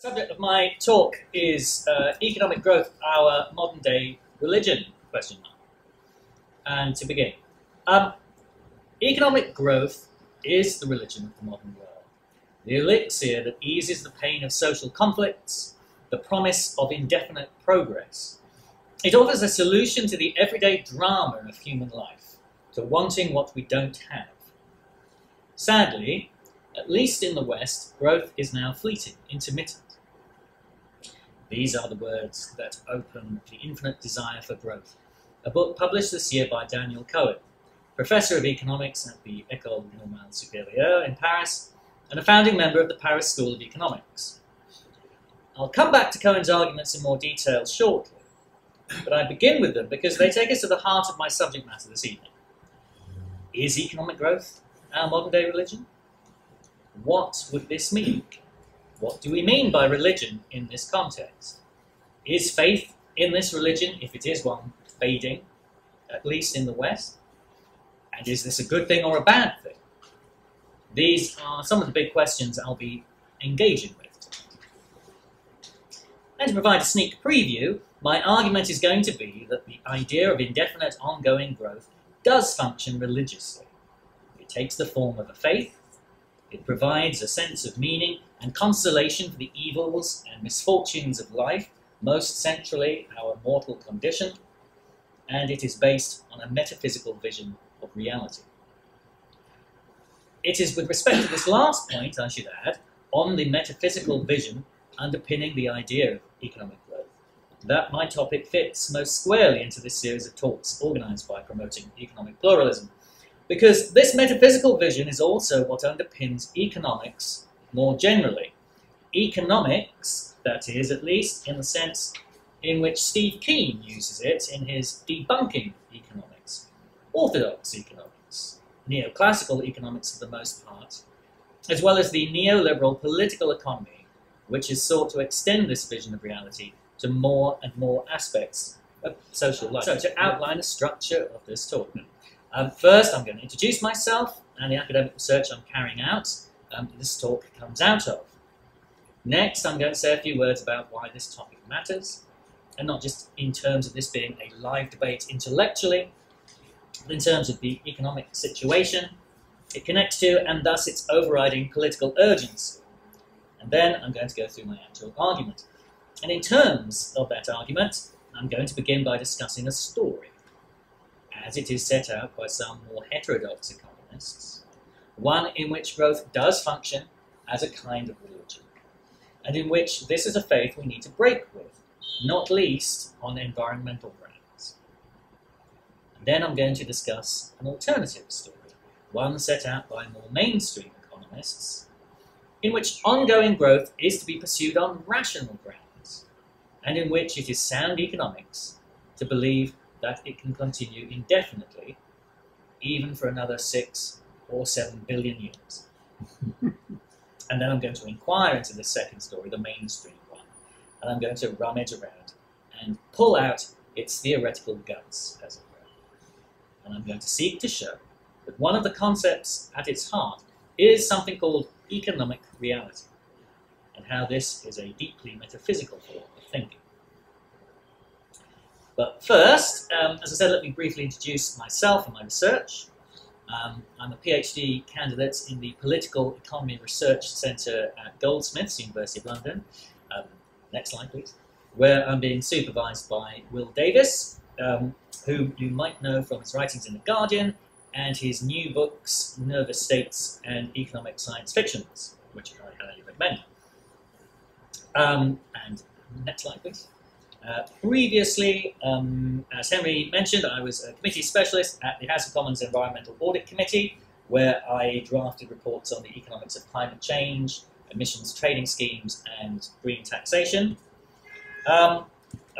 subject of my talk is uh, economic growth, our modern day religion, question mark. And to begin, um, economic growth is the religion of the modern world. The elixir that eases the pain of social conflicts, the promise of indefinite progress. It offers a solution to the everyday drama of human life, to wanting what we don't have. Sadly, at least in the West, growth is now fleeting, intermittent. These are the words that open The Infinite Desire for Growth, a book published this year by Daniel Cohen, professor of economics at the École Normale Supérieure in Paris and a founding member of the Paris School of Economics. I'll come back to Cohen's arguments in more detail shortly, but I begin with them because they take us to the heart of my subject matter this evening. Is economic growth our modern day religion? What would this mean? What do we mean by religion in this context? Is faith in this religion, if it is one, fading, at least in the West? And is this a good thing or a bad thing? These are some of the big questions I'll be engaging with. And to provide a sneak preview, my argument is going to be that the idea of indefinite ongoing growth does function religiously. It takes the form of a faith, it provides a sense of meaning and consolation for the evils and misfortunes of life, most centrally our mortal condition, and it is based on a metaphysical vision of reality. It is with respect to this last point, I should add, on the metaphysical vision underpinning the idea of economic growth, that my topic fits most squarely into this series of talks organised by Promoting Economic Pluralism, because this metaphysical vision is also what underpins economics more generally. Economics, that is, at least in the sense in which Steve Keen uses it in his debunking economics, orthodox economics, neoclassical economics for the most part, as well as the neoliberal political economy, which is sought to extend this vision of reality to more and more aspects of social life. So, to outline the structure of this talk. Um, first, I'm going to introduce myself and the academic research I'm carrying out. Um, this talk comes out of. Next, I'm going to say a few words about why this topic matters, and not just in terms of this being a live debate intellectually, but in terms of the economic situation it connects to, and thus its overriding political urgency. And then I'm going to go through my actual argument. And in terms of that argument, I'm going to begin by discussing a story as it is set out by some more heterodox economists, one in which growth does function as a kind of religion, and in which this is a faith we need to break with, not least on environmental grounds. And then I'm going to discuss an alternative story, one set out by more mainstream economists, in which ongoing growth is to be pursued on rational grounds, and in which it is sound economics to believe that it can continue indefinitely, even for another six or seven billion years. and then I'm going to inquire into the second story, the mainstream one, and I'm going to rummage around and pull out its theoretical guts, as it were. And I'm going to seek to show that one of the concepts at its heart is something called economic reality, and how this is a deeply metaphysical form of thinking. But first, um, as I said, let me briefly introduce myself and my research. Um, I'm a PhD candidate in the Political Economy Research Centre at Goldsmiths, University of London. Um, next slide, please. Where I'm being supervised by Will Davies, um, who you might know from his writings in The Guardian and his new books, Nervous States and Economic Science Fictions, which I highly recommend. Um, and next slide, please. Uh, previously, um, as Henry mentioned, I was a committee specialist at the House of Commons Environmental Audit Committee, where I drafted reports on the economics of climate change, emissions trading schemes, and green taxation. Um,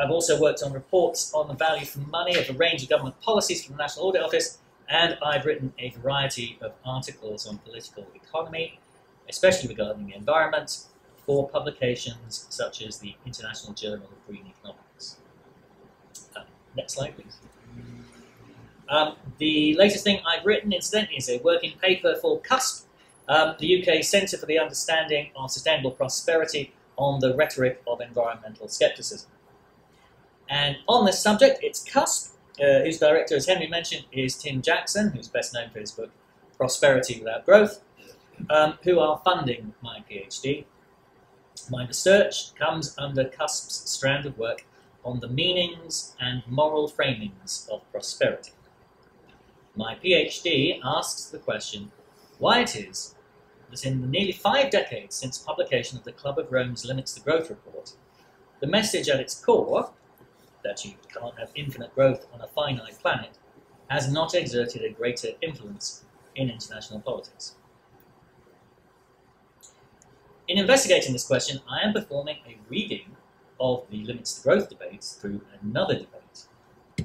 I've also worked on reports on the value for money of a range of government policies from the National Audit Office, and I've written a variety of articles on political economy, especially regarding the environment, for publications such as the International Journal of Green Economics. Um, next slide, please. Um, the latest thing I've written, incidentally, is a working paper for CUSP, um, the UK Centre for the Understanding of Sustainable Prosperity on the rhetoric of environmental skepticism. And on this subject, its CUSP, uh, whose director, as Henry mentioned, is Tim Jackson, who's best known for his book Prosperity Without Growth, um, who are funding my PhD. My research comes under CUSP's strand of work on the meanings and moral framings of prosperity. My PhD asks the question why it is that in the nearly five decades since publication of the Club of Rome's Limits to Growth report, the message at its core, that you can't have infinite growth on a finite planet, has not exerted a greater influence in international politics. In investigating this question, I am performing a reading of the limits to growth debates through another debate,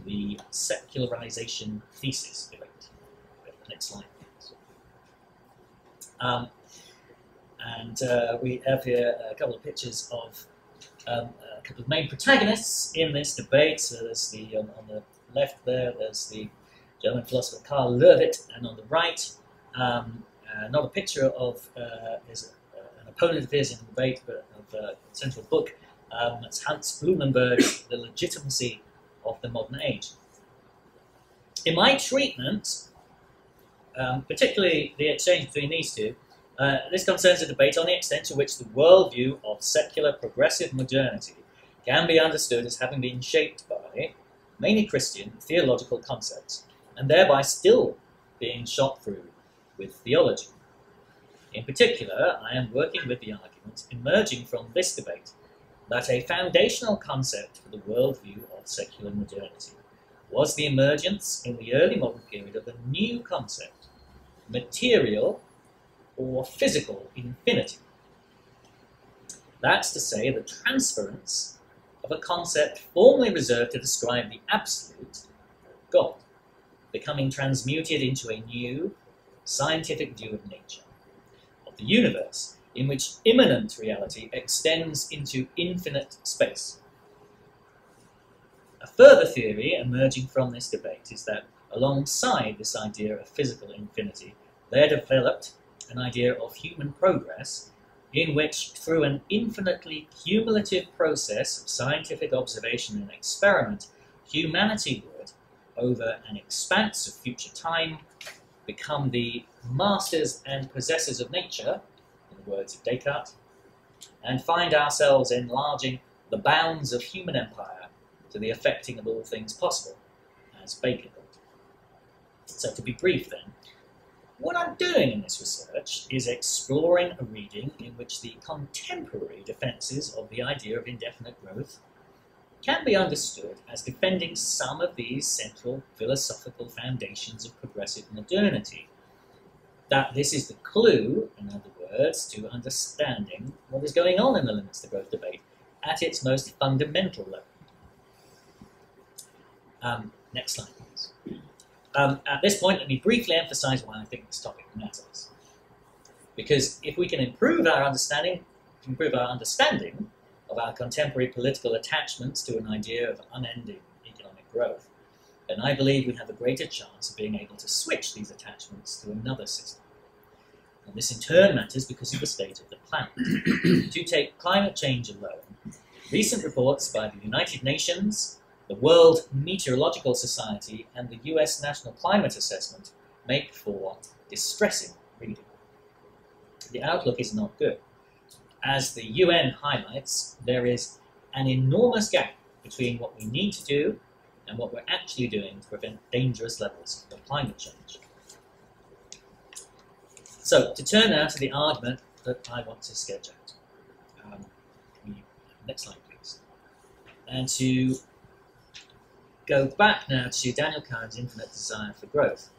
the secularization thesis debate. Next slide. Um, and uh, we have here a couple of pictures of um, a couple of main protagonists in this debate. So there's the um, on the left there, there's the German philosopher Karl Löwith, and on the right, um, uh, not a picture of uh, his, of his in the debate, of a central book. Um, it's Hans Blumenberg's The Legitimacy of the Modern Age. In my treatment, um, particularly the exchange between these two, uh, this concerns a debate on the extent to which the worldview of secular progressive modernity can be understood as having been shaped by mainly Christian theological concepts, and thereby still being shot through with theology. In particular, I am working with the argument emerging from this debate that a foundational concept for the worldview of secular modernity was the emergence in the early modern period of a new concept, material or physical infinity. That's to say, the transference of a concept formerly reserved to describe the absolute, God, becoming transmuted into a new scientific view of nature, the universe, in which immanent reality extends into infinite space. A further theory emerging from this debate is that alongside this idea of physical infinity, there developed an idea of human progress in which, through an infinitely cumulative process of scientific observation and experiment, humanity would, over an expanse of future time, become the masters and possessors of nature, in the words of Descartes, and find ourselves enlarging the bounds of human empire to the effecting of all things possible, as Bacon wrote. So to be brief then, what I'm doing in this research is exploring a reading in which the contemporary defences of the idea of indefinite growth can be understood as defending some of these central philosophical foundations of progressive modernity. That this is the clue, in other words, to understanding what is going on in the limits to growth debate at its most fundamental level. Um, next slide, please. Um, at this point, let me briefly emphasize why I think this topic matters. Because if we can improve our understanding, improve our understanding of our contemporary political attachments to an idea of unending economic growth, then I believe we have a greater chance of being able to switch these attachments to another system. And this in turn matters because of the state of the planet. to take climate change alone, recent reports by the United Nations, the World Meteorological Society, and the US National Climate Assessment make for distressing reading. The outlook is not good. As the UN highlights, there is an enormous gap between what we need to do and what we're actually doing to prevent dangerous levels of climate change. So, to turn now to the argument that I want to sketch out. Um, next slide, please. And to go back now to Daniel Cohen's infinite desire for growth.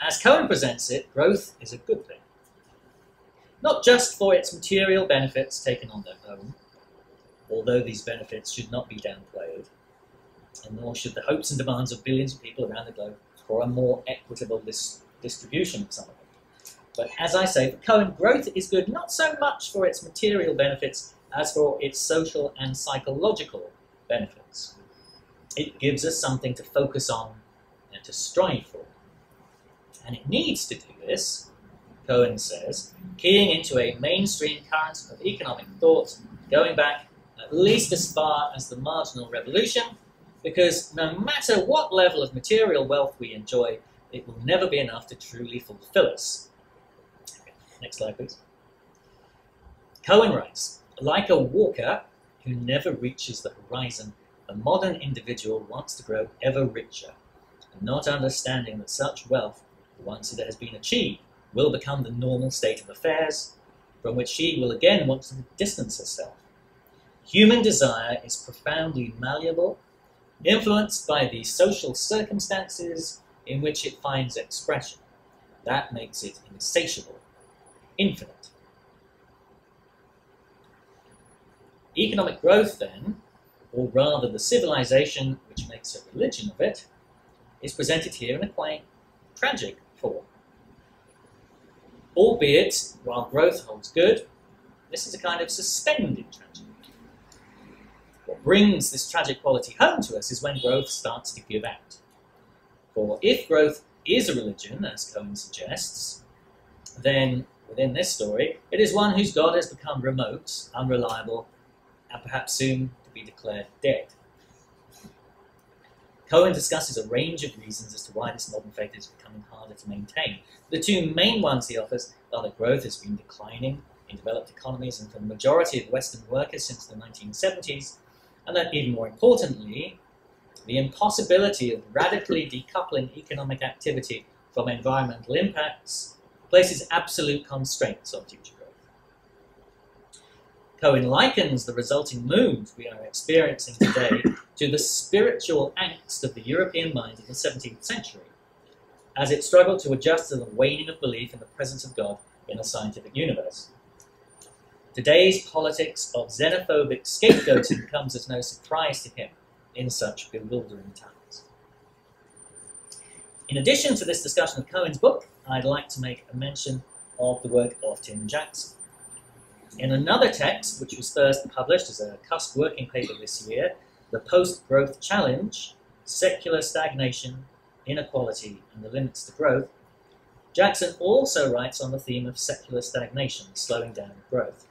As Cohen presents it, growth is a good thing. Not just for its material benefits taken on their own, although these benefits should not be downplayed, and nor should the hopes and demands of billions of people around the globe for a more equitable dis distribution of some of them. But as I say, for Cohen, growth is good not so much for its material benefits as for its social and psychological benefits. It gives us something to focus on and to strive for. And it needs to do this Cohen says, keying into a mainstream current of economic thought going back at least as far as the marginal revolution, because no matter what level of material wealth we enjoy, it will never be enough to truly fulfill us. Next slide, please. Cohen writes, like a walker who never reaches the horizon, the modern individual wants to grow ever richer, not understanding that such wealth, once it has been achieved, will become the normal state of affairs, from which she will again want to distance herself. Human desire is profoundly malleable, influenced by the social circumstances in which it finds expression. That makes it insatiable, infinite. Economic growth, then, or rather the civilization which makes a religion of it, is presented here in a quite tragic form. Albeit, while growth holds good, this is a kind of suspended tragedy. What brings this tragic quality home to us is when growth starts to give out. For if growth is a religion, as Cohen suggests, then within this story, it is one whose God has become remote, unreliable, and perhaps soon to be declared dead. Cohen discusses a range of reasons as to why this modern faith is becoming harder to maintain. The two main ones he offers are that growth has been declining in developed economies and for the majority of Western workers since the 1970s, and that even more importantly, the impossibility of radically decoupling economic activity from environmental impacts places absolute constraints on future Cohen likens the resulting mood we are experiencing today to the spiritual angst of the European mind in the 17th century, as it struggled to adjust to the waning of belief in the presence of God in a scientific universe. Today's politics of xenophobic scapegoating comes as no surprise to him in such bewildering times. In addition to this discussion of Cohen's book, I'd like to make a mention of the work of Tim Jackson. In another text, which was first published as a CUSP working paper this year, The Post-Growth Challenge, Secular Stagnation, Inequality and the Limits to Growth, Jackson also writes on the theme of secular stagnation, slowing down growth.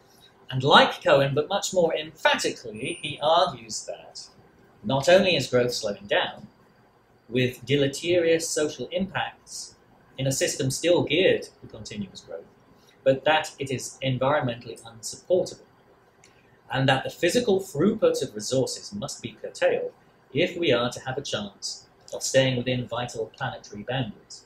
And like Cohen, but much more emphatically, he argues that not only is growth slowing down, with deleterious social impacts in a system still geared to continuous growth, but that it is environmentally unsupportable, and that the physical throughput of resources must be curtailed if we are to have a chance of staying within vital planetary boundaries.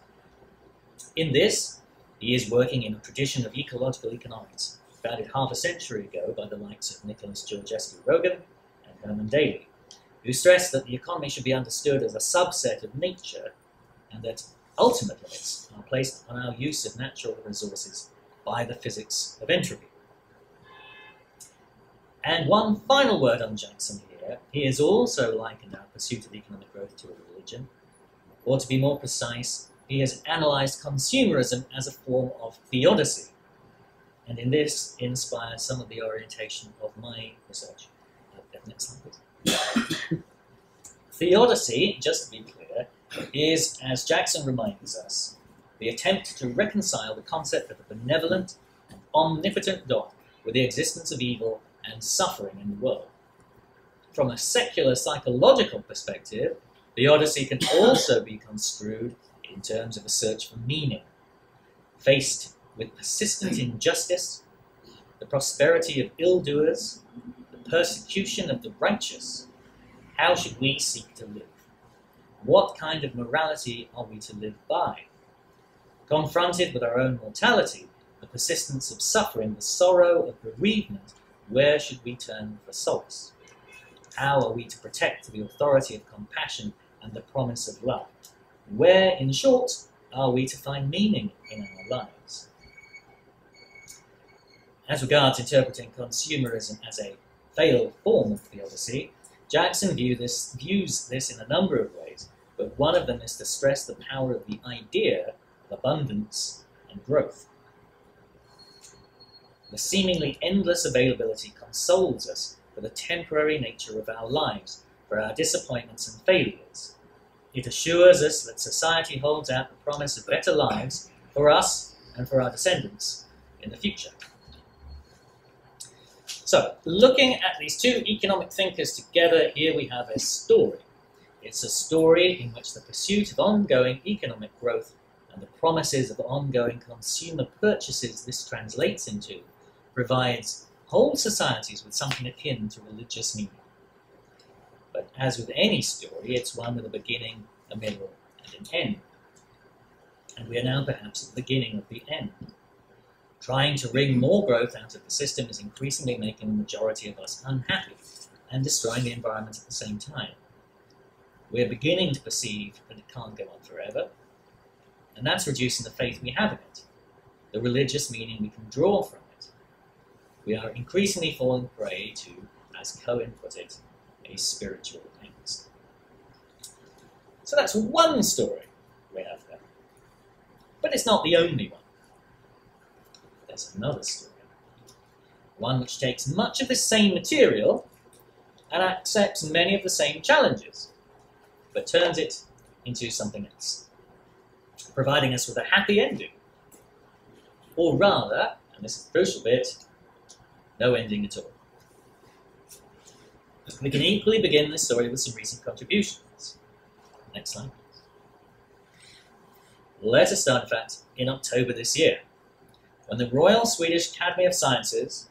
In this, he is working in a tradition of ecological economics, founded half a century ago by the likes of Nicholas Georgescu Roegen and Herman Daly, who stressed that the economy should be understood as a subset of nature and that ultimate limits are placed on our use of natural resources by the physics of entropy. And one final word on Jackson here. He has also likened our pursuit of economic growth to a religion. Or to be more precise, he has analyzed consumerism as a form of theodicy. And in this inspires some of the orientation of my research. Next slide, please. theodicy, just to be clear, is, as Jackson reminds us, the attempt to reconcile the concept of a benevolent and omnipotent God with the existence of evil and suffering in the world. From a secular psychological perspective, theodicy can also be construed in terms of a search for meaning. Faced with persistent injustice, the prosperity of ill-doers, the persecution of the righteous, how should we seek to live? What kind of morality are we to live by? Confronted with our own mortality, the persistence of suffering, the sorrow of bereavement, where should we turn for solace? How are we to protect the authority of compassion and the promise of love? Where, in short, are we to find meaning in our lives? As regards interpreting consumerism as a failed form of theodicy, Jackson view this, views this in a number of ways, but one of them is to stress the power of the idea abundance, and growth. The seemingly endless availability consoles us for the temporary nature of our lives, for our disappointments and failures. It assures us that society holds out the promise of better lives for us and for our descendants in the future. So, looking at these two economic thinkers together, here we have a story. It's a story in which the pursuit of ongoing economic growth and the promises of ongoing consumer purchases this translates into provides whole societies with something akin to religious meaning. But as with any story, it's one with a beginning, a middle, and an end. And we are now perhaps at the beginning of the end. Trying to wring more growth out of the system is increasingly making the majority of us unhappy and destroying the environment at the same time. We are beginning to perceive that it can't go on forever, and that's reducing the faith we have in it, the religious meaning we can draw from it. We are increasingly falling prey to, as Cohen put it, a spiritual angst. So that's one story we have there. But it's not the only one there's another story. One which takes much of the same material and accepts many of the same challenges, but turns it into something else, providing us with a happy ending. Or rather, and this is the crucial bit, no ending at all. We can equally begin this story with some recent contributions. Next slide, please. Let us start, in fact, in October this year when the Royal Swedish Academy of Sciences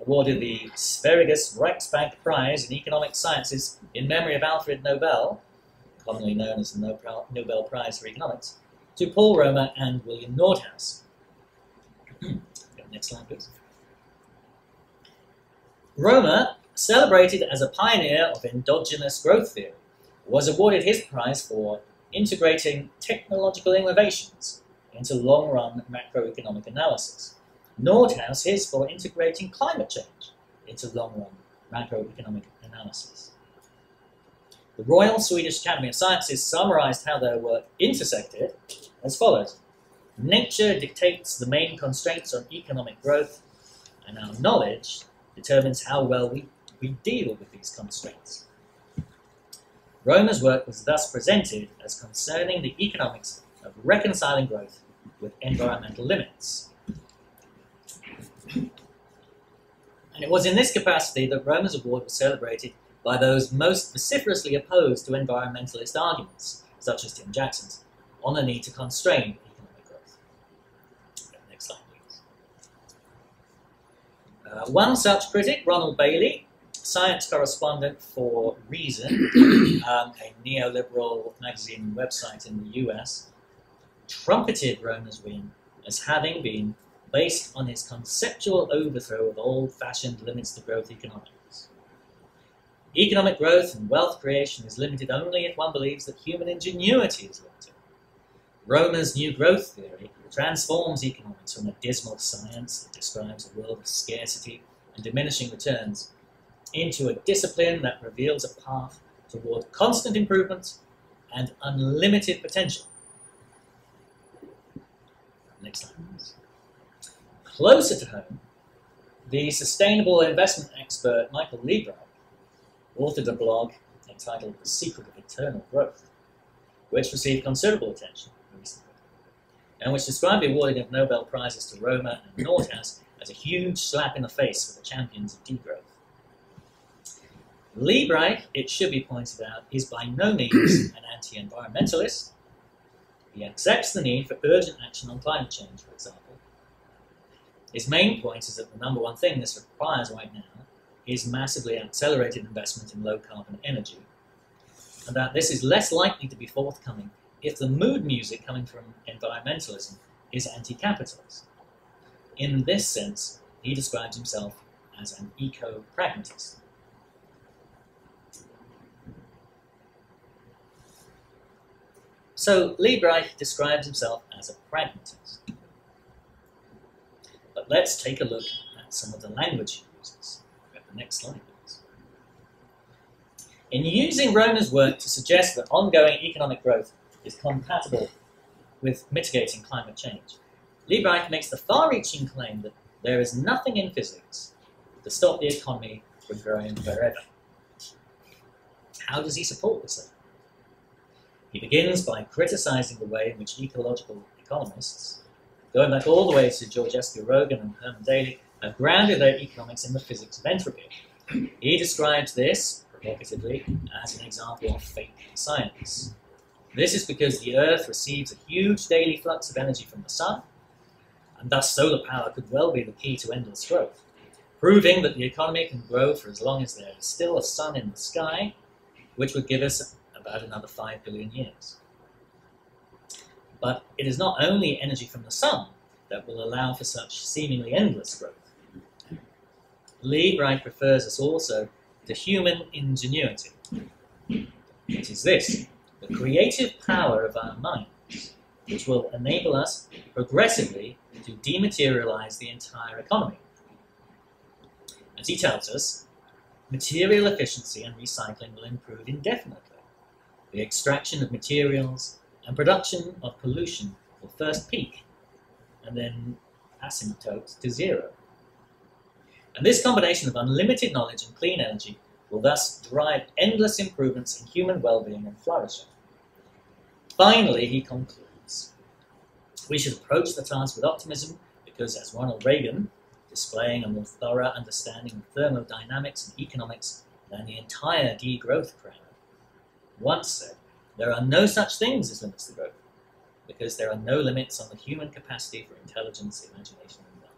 awarded the Sveriges Riksbank Prize in Economic Sciences in memory of Alfred Nobel, commonly known as the Nobel Prize for Economics, to Paul Romer and William Nordhaus. Next slide, please. Romer, celebrated as a pioneer of endogenous growth theory, was awarded his prize for integrating technological innovations into long-run macroeconomic analysis. Nordhaus is for integrating climate change into long-run macroeconomic analysis. The Royal Swedish Academy of Sciences summarized how their work intersected as follows. Nature dictates the main constraints on economic growth, and our knowledge determines how well we, we deal with these constraints. Romer's work was thus presented as concerning the economics of reconciling growth with environmental limits. And it was in this capacity that Romer's award was celebrated by those most vociferously opposed to environmentalist arguments, such as Tim Jackson's, on the need to constrain economic growth. Next slide, please. Uh, one such critic, Ronald Bailey, science correspondent for Reason, um, a neoliberal magazine website in the US, trumpeted Romer's win as having been based on his conceptual overthrow of old-fashioned limits to growth economics. Economic growth and wealth creation is limited only if one believes that human ingenuity is limited. Romer's new growth theory transforms economics from a dismal science that describes a world of scarcity and diminishing returns into a discipline that reveals a path toward constant improvement and unlimited potential Next slide, please. Closer to home, the sustainable investment expert Michael Liebreich authored a blog entitled The Secret of Eternal Growth, which received considerable attention and which described the awarding of Nobel Prizes to Romer and Nordhaus as a huge slap in the face for the champions of degrowth. Liebreich, it should be pointed out, is by no means an anti-environmentalist, he accepts the need for urgent action on climate change, for example. His main point is that the number one thing this requires right now is massively accelerated investment in low carbon energy, and that this is less likely to be forthcoming if the mood music coming from environmentalism is anti capitalist. In this sense, he describes himself as an eco pragmatist. So Liebreich describes himself as a pragmatist. But let's take a look at some of the language he uses. the next slide, please. In using Romer's work to suggest that ongoing economic growth is compatible with mitigating climate change, Liebreich makes the far-reaching claim that there is nothing in physics to stop the economy from growing forever. How does he support this? He begins by criticizing the way in which ecological economists, going back all the way to Georgescu Roegen and Herman Daly, have grounded their economics in the physics of entropy. He describes this, provocatively, as an example of fake science. This is because the Earth receives a huge daily flux of energy from the Sun, and thus solar power could well be the key to endless growth, proving that the economy can grow for as long as there is still a sun in the sky, which would give us about another 5 billion years. But it is not only energy from the sun that will allow for such seemingly endless growth. Liebreich refers us also to human ingenuity. It is this, the creative power of our minds, which will enable us progressively to dematerialize the entire economy. As he tells us, material efficiency and recycling will improve indefinitely. The extraction of materials and production of pollution will first peak and then asymptote to zero. And this combination of unlimited knowledge and clean energy will thus drive endless improvements in human well-being and flourishing. Finally, he concludes, we should approach the task with optimism because as Ronald Reagan, displaying a more thorough understanding of thermodynamics and economics than the entire degrowth crowd, once said, there are no such things as limits to growth because there are no limits on the human capacity for intelligence, imagination, and wonder.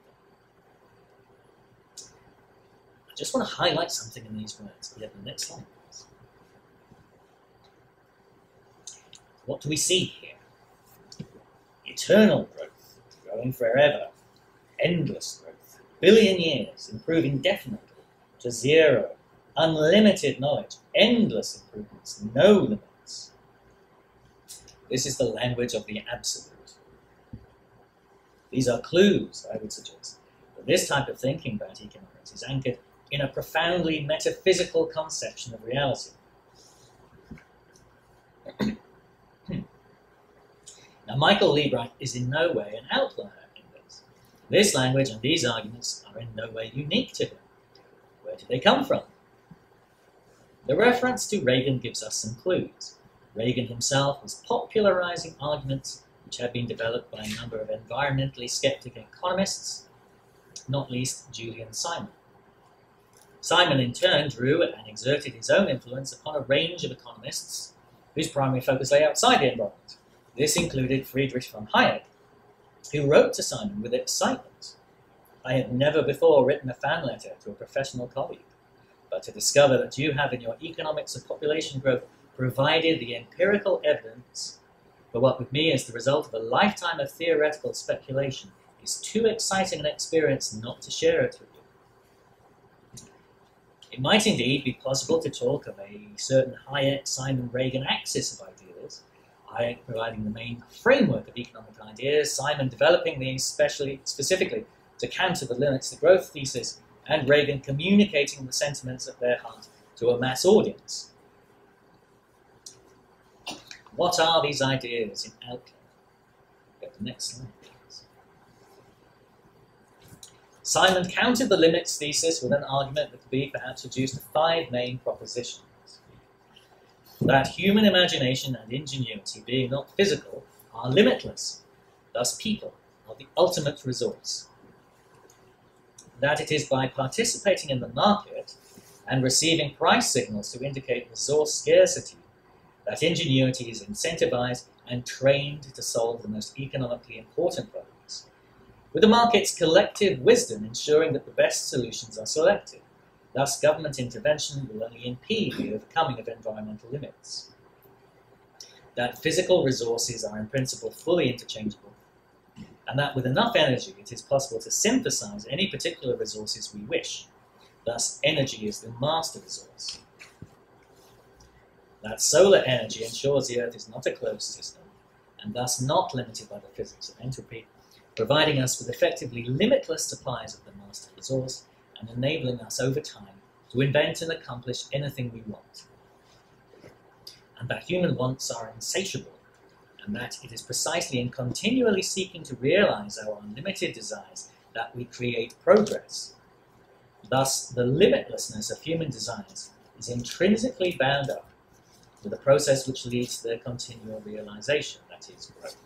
I just want to highlight something in these words. We have the next slide. What do we see here? Eternal growth, growing forever, endless growth, billion years, improving indefinitely to zero, unlimited knowledge, endless improvements, no limits. This is the language of the absolute. These are clues, I would suggest, that this type of thinking about economics is anchored in a profoundly metaphysical conception of reality. now, Michael Liebreich is in no way an outlier in this. This language and these arguments are in no way unique to him. Where did they come from? The reference to Reagan gives us some clues. Reagan himself was popularizing arguments which had been developed by a number of environmentally skeptic economists, not least Julian Simon. Simon, in turn, drew and exerted his own influence upon a range of economists whose primary focus lay outside the environment. This included Friedrich von Hayek, who wrote to Simon with excitement. I had never before written a fan letter to a professional colleague, but to discover that you have in your economics of population growth provided the empirical evidence for what with me is the result of a lifetime of theoretical speculation is too exciting an experience not to share it with you. It might indeed be possible to talk of a certain Hayek Simon Reagan axis of ideas, Hayek providing the main framework of economic ideas, Simon developing these specially, specifically to counter the limits to growth thesis, and Reagan communicating the sentiments of their heart to a mass audience. What are these ideas in outline? Go to the next slide. Simon countered the limits thesis with an argument that could be perhaps reduced to five main propositions. That human imagination and ingenuity, being not physical, are limitless, thus people are the ultimate resource. That it is by participating in the market and receiving price signals to indicate resource scarcity that ingenuity is incentivized and trained to solve the most economically important problems with the market's collective wisdom ensuring that the best solutions are selected. Thus, government intervention will only impede the overcoming of environmental limits. That physical resources are in principle fully interchangeable, and that with enough energy it is possible to synthesize any particular resources we wish. Thus, energy is the master resource. That solar energy ensures the Earth is not a closed system, and thus not limited by the physics of entropy, providing us with effectively limitless supplies of the master resource and enabling us over time to invent and accomplish anything we want. And that human wants are insatiable, and that it is precisely in continually seeking to realize our unlimited desires that we create progress. Thus, the limitlessness of human desires is intrinsically bound up with a process which leads to their continual realization, that is, growth.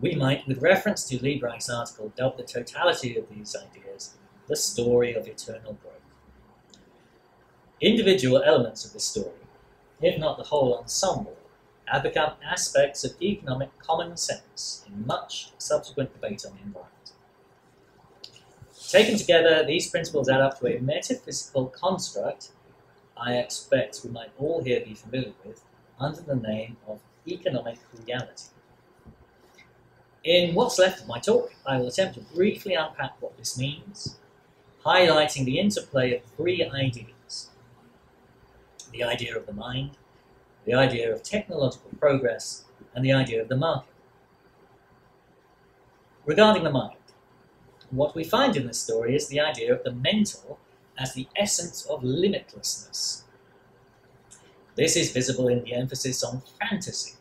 We might, with reference to Liebreich's article, dub the totality of these ideas the story of eternal growth. Individual elements of this story, if not the whole ensemble, have become aspects of economic common sense in much subsequent debate on the environment. Taken together, these principles add up to a metaphysical construct I expect we might all here be familiar with under the name of economic reality. In what's left of my talk, I will attempt to briefly unpack what this means, highlighting the interplay of three ideas the idea of the mind, the idea of technological progress, and the idea of the market. Regarding the mind, what we find in this story is the idea of the mental as the essence of limitlessness. This is visible in the emphasis on fantasy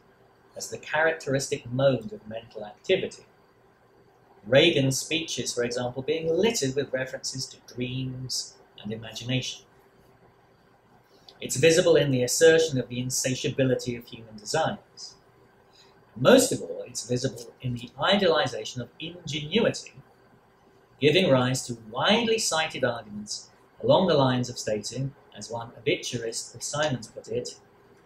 as the characteristic mode of mental activity. Reagan's speeches, for example, being littered with references to dreams and imagination. It's visible in the assertion of the insatiability of human desires. Most of all, it's visible in the idealization of ingenuity, giving rise to widely cited arguments along the lines of stating, as one obituarist of Simons put it,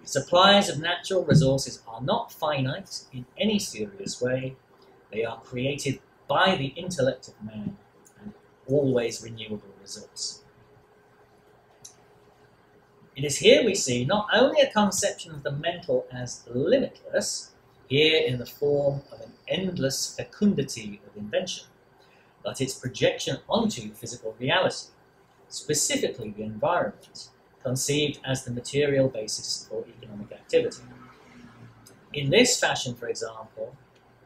supplies of natural resources are not finite in any serious way, they are created by the intellect of man and always renewable resource. It is here we see not only a conception of the mental as limitless, here in the form of an endless fecundity of invention, but its projection onto physical reality, specifically the environment, conceived as the material basis for economic activity. In this fashion, for example,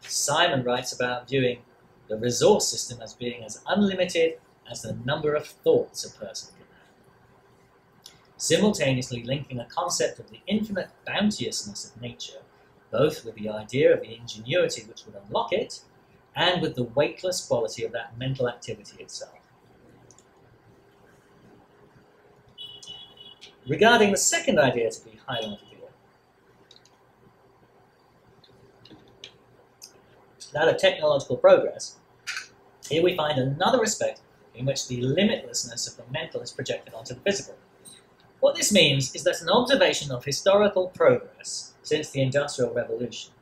Simon writes about viewing the resource system as being as unlimited as the number of thoughts a person can have, simultaneously linking a concept of the infinite bounteousness of nature, both with the idea of the ingenuity which would unlock it, and with the weightless quality of that mental activity itself. Regarding the second idea to be highlighted here, that of technological progress, here we find another aspect in which the limitlessness of the mental is projected onto the physical. What this means is that an observation of historical progress since the Industrial Revolution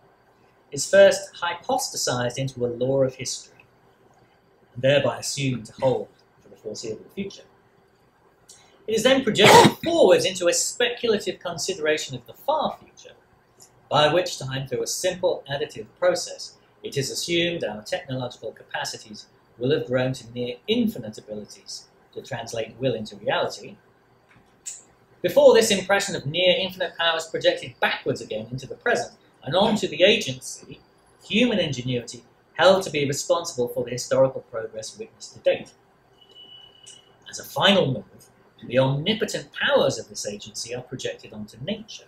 is first hypostasized into a law of history, and thereby assumed to hold for the foreseeable future. It is then projected forwards into a speculative consideration of the far future, by which time, through a simple additive process, it is assumed our technological capacities will have grown to near infinite abilities to translate will into reality. Before this impression of near infinite power is projected backwards again into the present and onto the agency, human ingenuity held to be responsible for the historical progress witnessed to date. As a final move, the omnipotent powers of this agency are projected onto nature.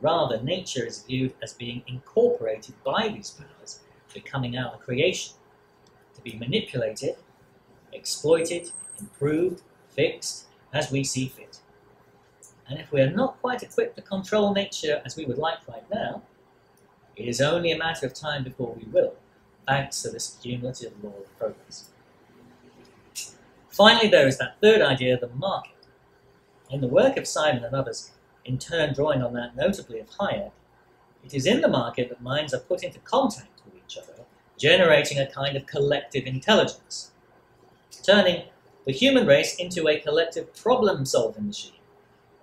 Rather, nature is viewed as being incorporated by these powers, becoming our creation, to be manipulated, exploited, improved, fixed, as we see fit. And if we are not quite equipped to control nature as we would like right now, it is only a matter of time before we will, thanks to this cumulative law of progress. Finally, there is that third idea, the market. In the work of Simon and others, in turn drawing on that notably of Hayek, it is in the market that minds are put into contact with each other, generating a kind of collective intelligence, turning the human race into a collective problem-solving machine,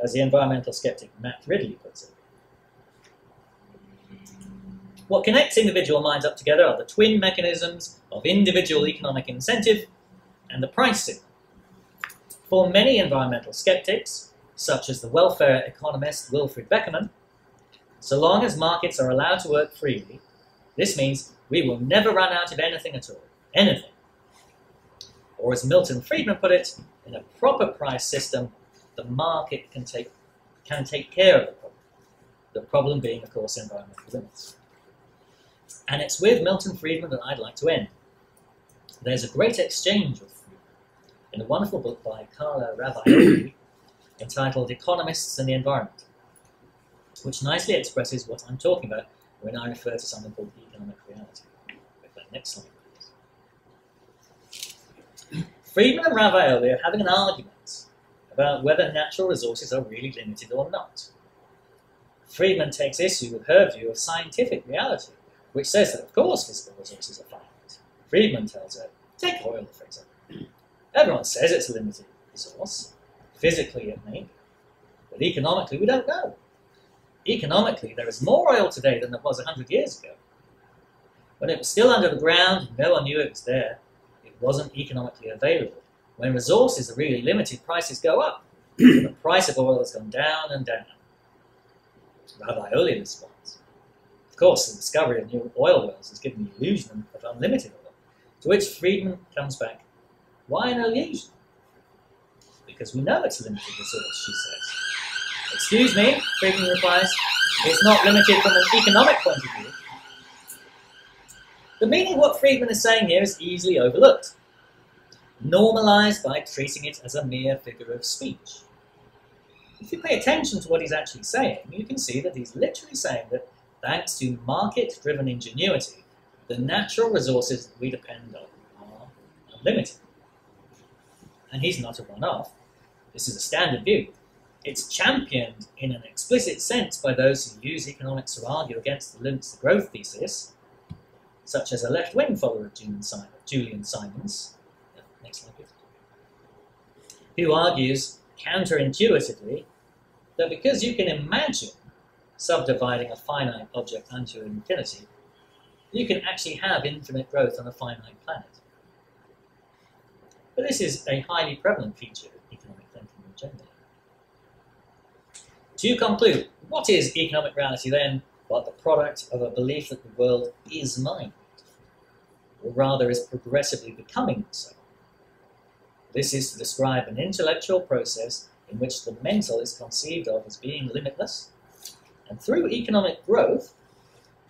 as the environmental skeptic Matt Ridley puts it. What connects individual minds up together are the twin mechanisms of individual economic incentive and the price signal. For many environmental skeptics, such as the welfare economist Wilfred Beckerman, so long as markets are allowed to work freely, this means we will never run out of anything at all. Anything. Or as Milton Friedman put it, in a proper price system, the market can take, can take care of the problem. The problem being, of course, environmental limits. And it's with Milton Friedman that I'd like to end. There's a great exchange Friedman in a wonderful book by Carla Ravaioli entitled Economists and the Environment, which nicely expresses what I'm talking about when I refer to something called economic reality. Next slide, please. Friedman and Ravaioli are having an argument about whether natural resources are really limited or not. Friedman takes issue with her view of scientific reality, which says that of course physical resources are finite. Friedman tells her, take oil for example. Everyone says it's a limited resource. Physically may be, but economically we don't know. Economically, there is more oil today than there was 100 years ago. When it was still under the ground, no one knew it was there. It wasn't economically available. When resources are really limited, prices go up. the price of oil has gone down and down. Ravaioli responds. Of course, the discovery of new oil wells has given the illusion of unlimited oil. To which Friedman comes back, why an illusion? Because we know it's a limited resource, she says. Excuse me, Friedman replies, it's not limited from an economic point of view. The meaning of what Friedman is saying here is easily overlooked, normalized by treating it as a mere figure of speech. If you pay attention to what he's actually saying, you can see that he's literally saying that thanks to market-driven ingenuity, the natural resources we depend on are unlimited. And he's not a one-off. This is a standard view. It's championed in an explicit sense by those who use economics to argue against the limits to growth thesis, such as a left-wing follower of Julian, Simon, Julian Simons, next slide please, who argues counterintuitively that because you can imagine subdividing a finite object unto infinity, you can actually have infinite growth on a finite planet. But this is a highly prevalent feature of economic thinking in general. To conclude, what is economic reality then but the product of a belief that the world is mind, or rather is progressively becoming so? This is to describe an intellectual process in which the mental is conceived of as being limitless, and through economic growth,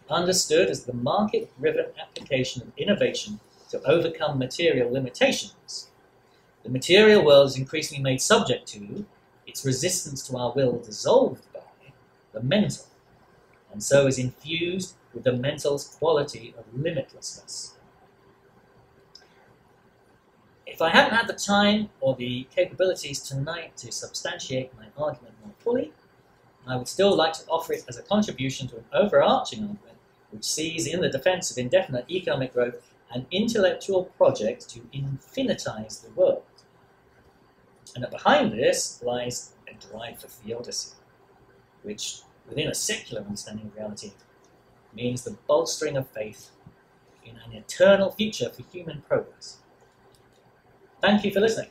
understood as the market-driven application of innovation to overcome material limitations. The material world is increasingly made subject to, its resistance to our will dissolved by, the mental, and so is infused with the mental's quality of limitlessness. If I hadn't had the time or the capabilities tonight to substantiate my argument more fully, I would still like to offer it as a contribution to an overarching argument which sees in the defense of indefinite economic growth an intellectual project to infinitize the world. And that behind this lies a drive for theodicy, which, within a secular understanding of reality, means the bolstering of faith in an eternal future for human progress. Thank you for listening.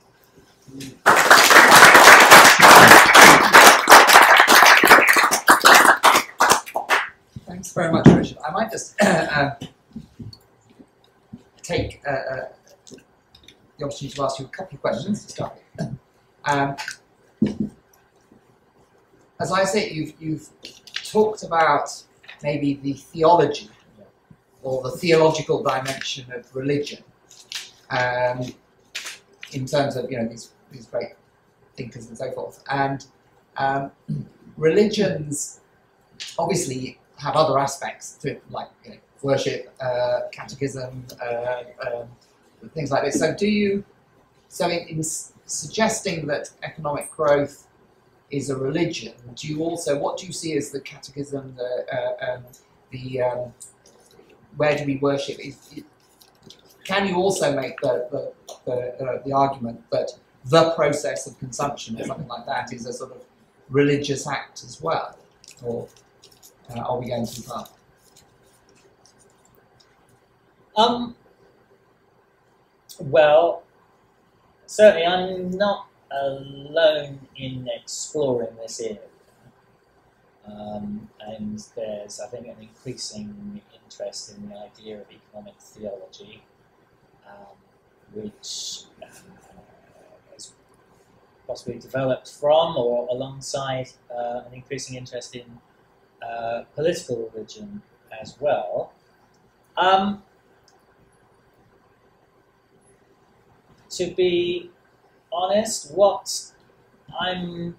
Thanks very much, Richard. I might just uh, take uh, uh, the opportunity to ask you a couple of questions to start. Um, as I say, you've, you've talked about maybe the theology or the theological dimension of religion. Um, in terms of you know these these great thinkers and so forth. And um, religions obviously have other aspects to it, like you know, worship, uh, catechism, uh, um, things like this. So do you? So in, in suggesting that economic growth is a religion, do you also what do you see as the catechism, the uh, um, the um, where do we worship? Is, can you also make the, the, the, uh, the argument that the process of consumption or something like that is a sort of religious act as well? Or uh, are we going too far? Um, well, certainly I'm not alone in exploring this area. Um, and there's, I think, an increasing interest in the idea of economic theology um, which uh, has possibly developed from or alongside uh, an increasing interest in uh, political religion as well. Um, to be honest, what I'm,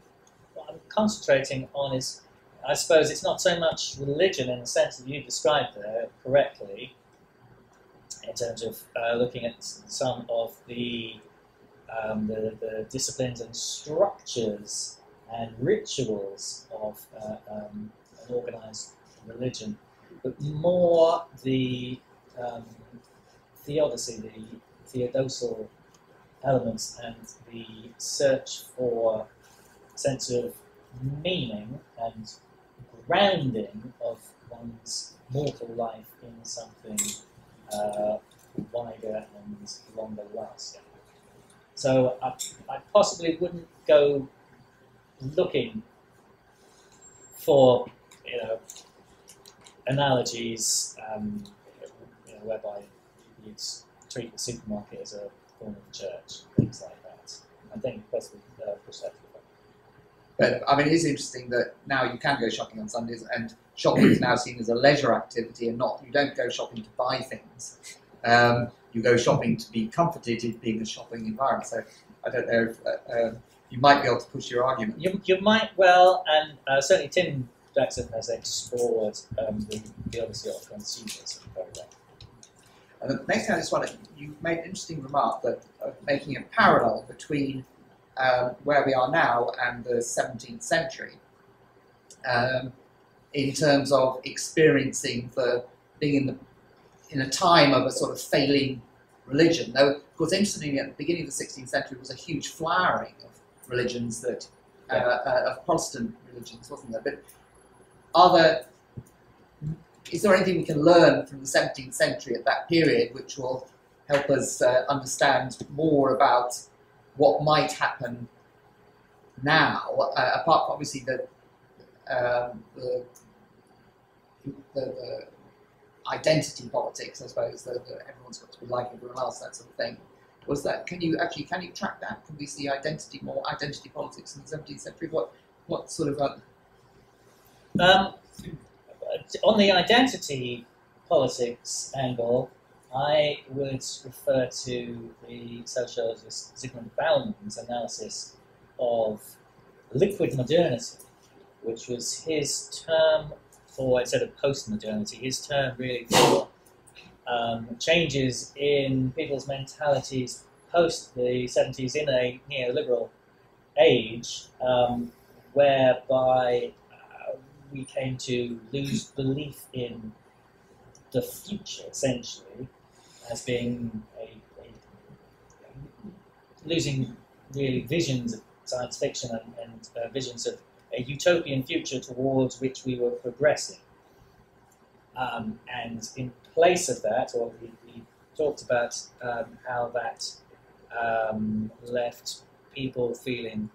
what I'm concentrating on is I suppose it's not so much religion in the sense that you described there correctly, in terms of uh, looking at some of the, um, the, the disciplines and structures and rituals of uh, um, an organized religion, but more the um, theodicy, the theodosal elements, and the search for sense of meaning and grounding of one's mortal life in something uh, wider and longer lasting. So I, I possibly wouldn't go looking for you know analogies um, you know, whereby you'd treat the supermarket as a form of church, things like that. I think that's uh, push that But I mean, it is interesting that now you can go shopping on Sundays, and shopping is now seen as a leisure activity, and not you don't go shopping to buy things. Um, you go shopping to be comforted in being a shopping environment. So I don't know if uh, uh, you might be able to push your argument. You, you might well, and uh, certainly Tim Jackson has explored um, the, the theodicy of consumers very well. And the next thing I just want to, you made an interesting remark that making a parallel between um, where we are now and the 17th century um, in terms of experiencing the being in the in a time of a sort of failing religion. Though, of course, interestingly, at the beginning of the 16th century was a huge flowering of religions that uh, uh, of Protestant religions, wasn't there? But are there is there anything we can learn from the 17th century at that period which will help us uh, understand more about what might happen now, uh, apart from obviously the, um, the, the, the, identity politics, I suppose, that everyone's got to be like everyone else, that sort of thing. Was that, can you actually, can you track that? Can we see identity, more identity politics in the 17th century? What, what sort of... Uh, um, on the identity politics angle, I would refer to the sociologist Zygmunt Bauman's analysis of liquid modernity, which was his term for, instead of post-modernity, his term really for um, changes in people's mentalities post the 70s in a neoliberal age, um, whereby we came to lose belief in the future, essentially, as being a, a losing really visions of science fiction and, and uh, visions of a utopian future towards which we were progressing. Um, and in place of that, or we, we talked about um, how that um, left people feeling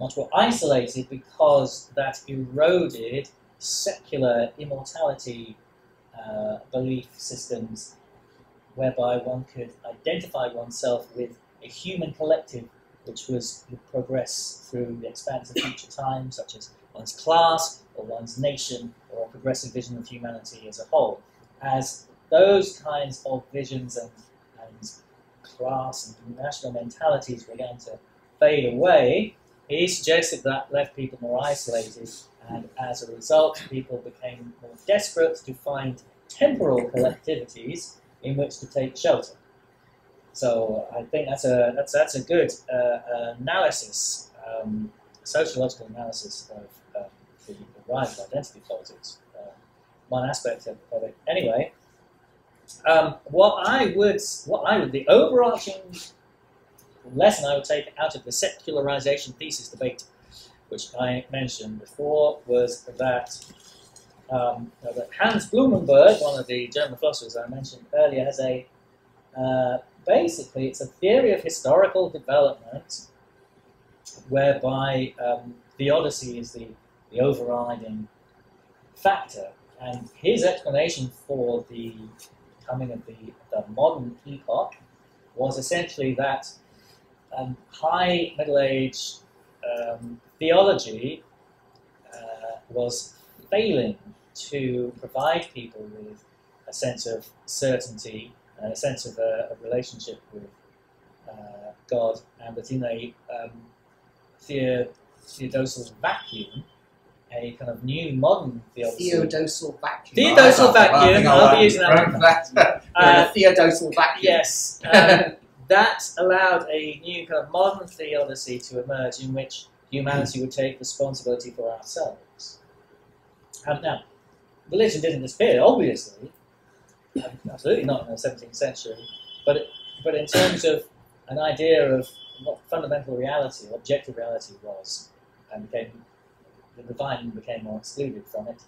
much more isolated because that eroded secular immortality uh, belief systems whereby one could identify oneself with a human collective which was would progress through the expanse of future time, such as one's class or one's nation or a progressive vision of humanity as a whole. As those kinds of visions and, and class and national mentalities began to fade away, he suggested that left people more isolated, and as a result, people became more desperate to find temporal collectivities in which to take shelter. So I think that's a that's that's a good uh, analysis, um, sociological analysis of the, the, rise of identity politics. Uh, one aspect of, of it. Anyway, um, what I would what I would the overarching lesson I would take out of the secularization thesis debate, which I mentioned before, was that, um, that Hans Blumenberg, one of the German philosophers I mentioned earlier, has a uh, basically it's a theory of historical development whereby um, theodicy is the, the overriding factor. And his explanation for the coming of the, the modern epoch was essentially that um, high Middle Age um, theology uh, was failing to provide people with a sense of certainty and a sense of a, a relationship with uh, God, and within a um, theodosal vacuum, a kind of new modern theodicy. Theodosal vacuum. Theodosal I like that. I vacuum, I I'll be using that one. Uh, we're in a theodosal vacuum. Yes, um, that allowed a new kind of modern theodicy to emerge in which humanity would take responsibility for ourselves. And now, religion didn't disappear, obviously, um, absolutely not in the 17th century, but, but in terms of an idea of what fundamental reality, objective reality was, and became, the divine became more excluded from it.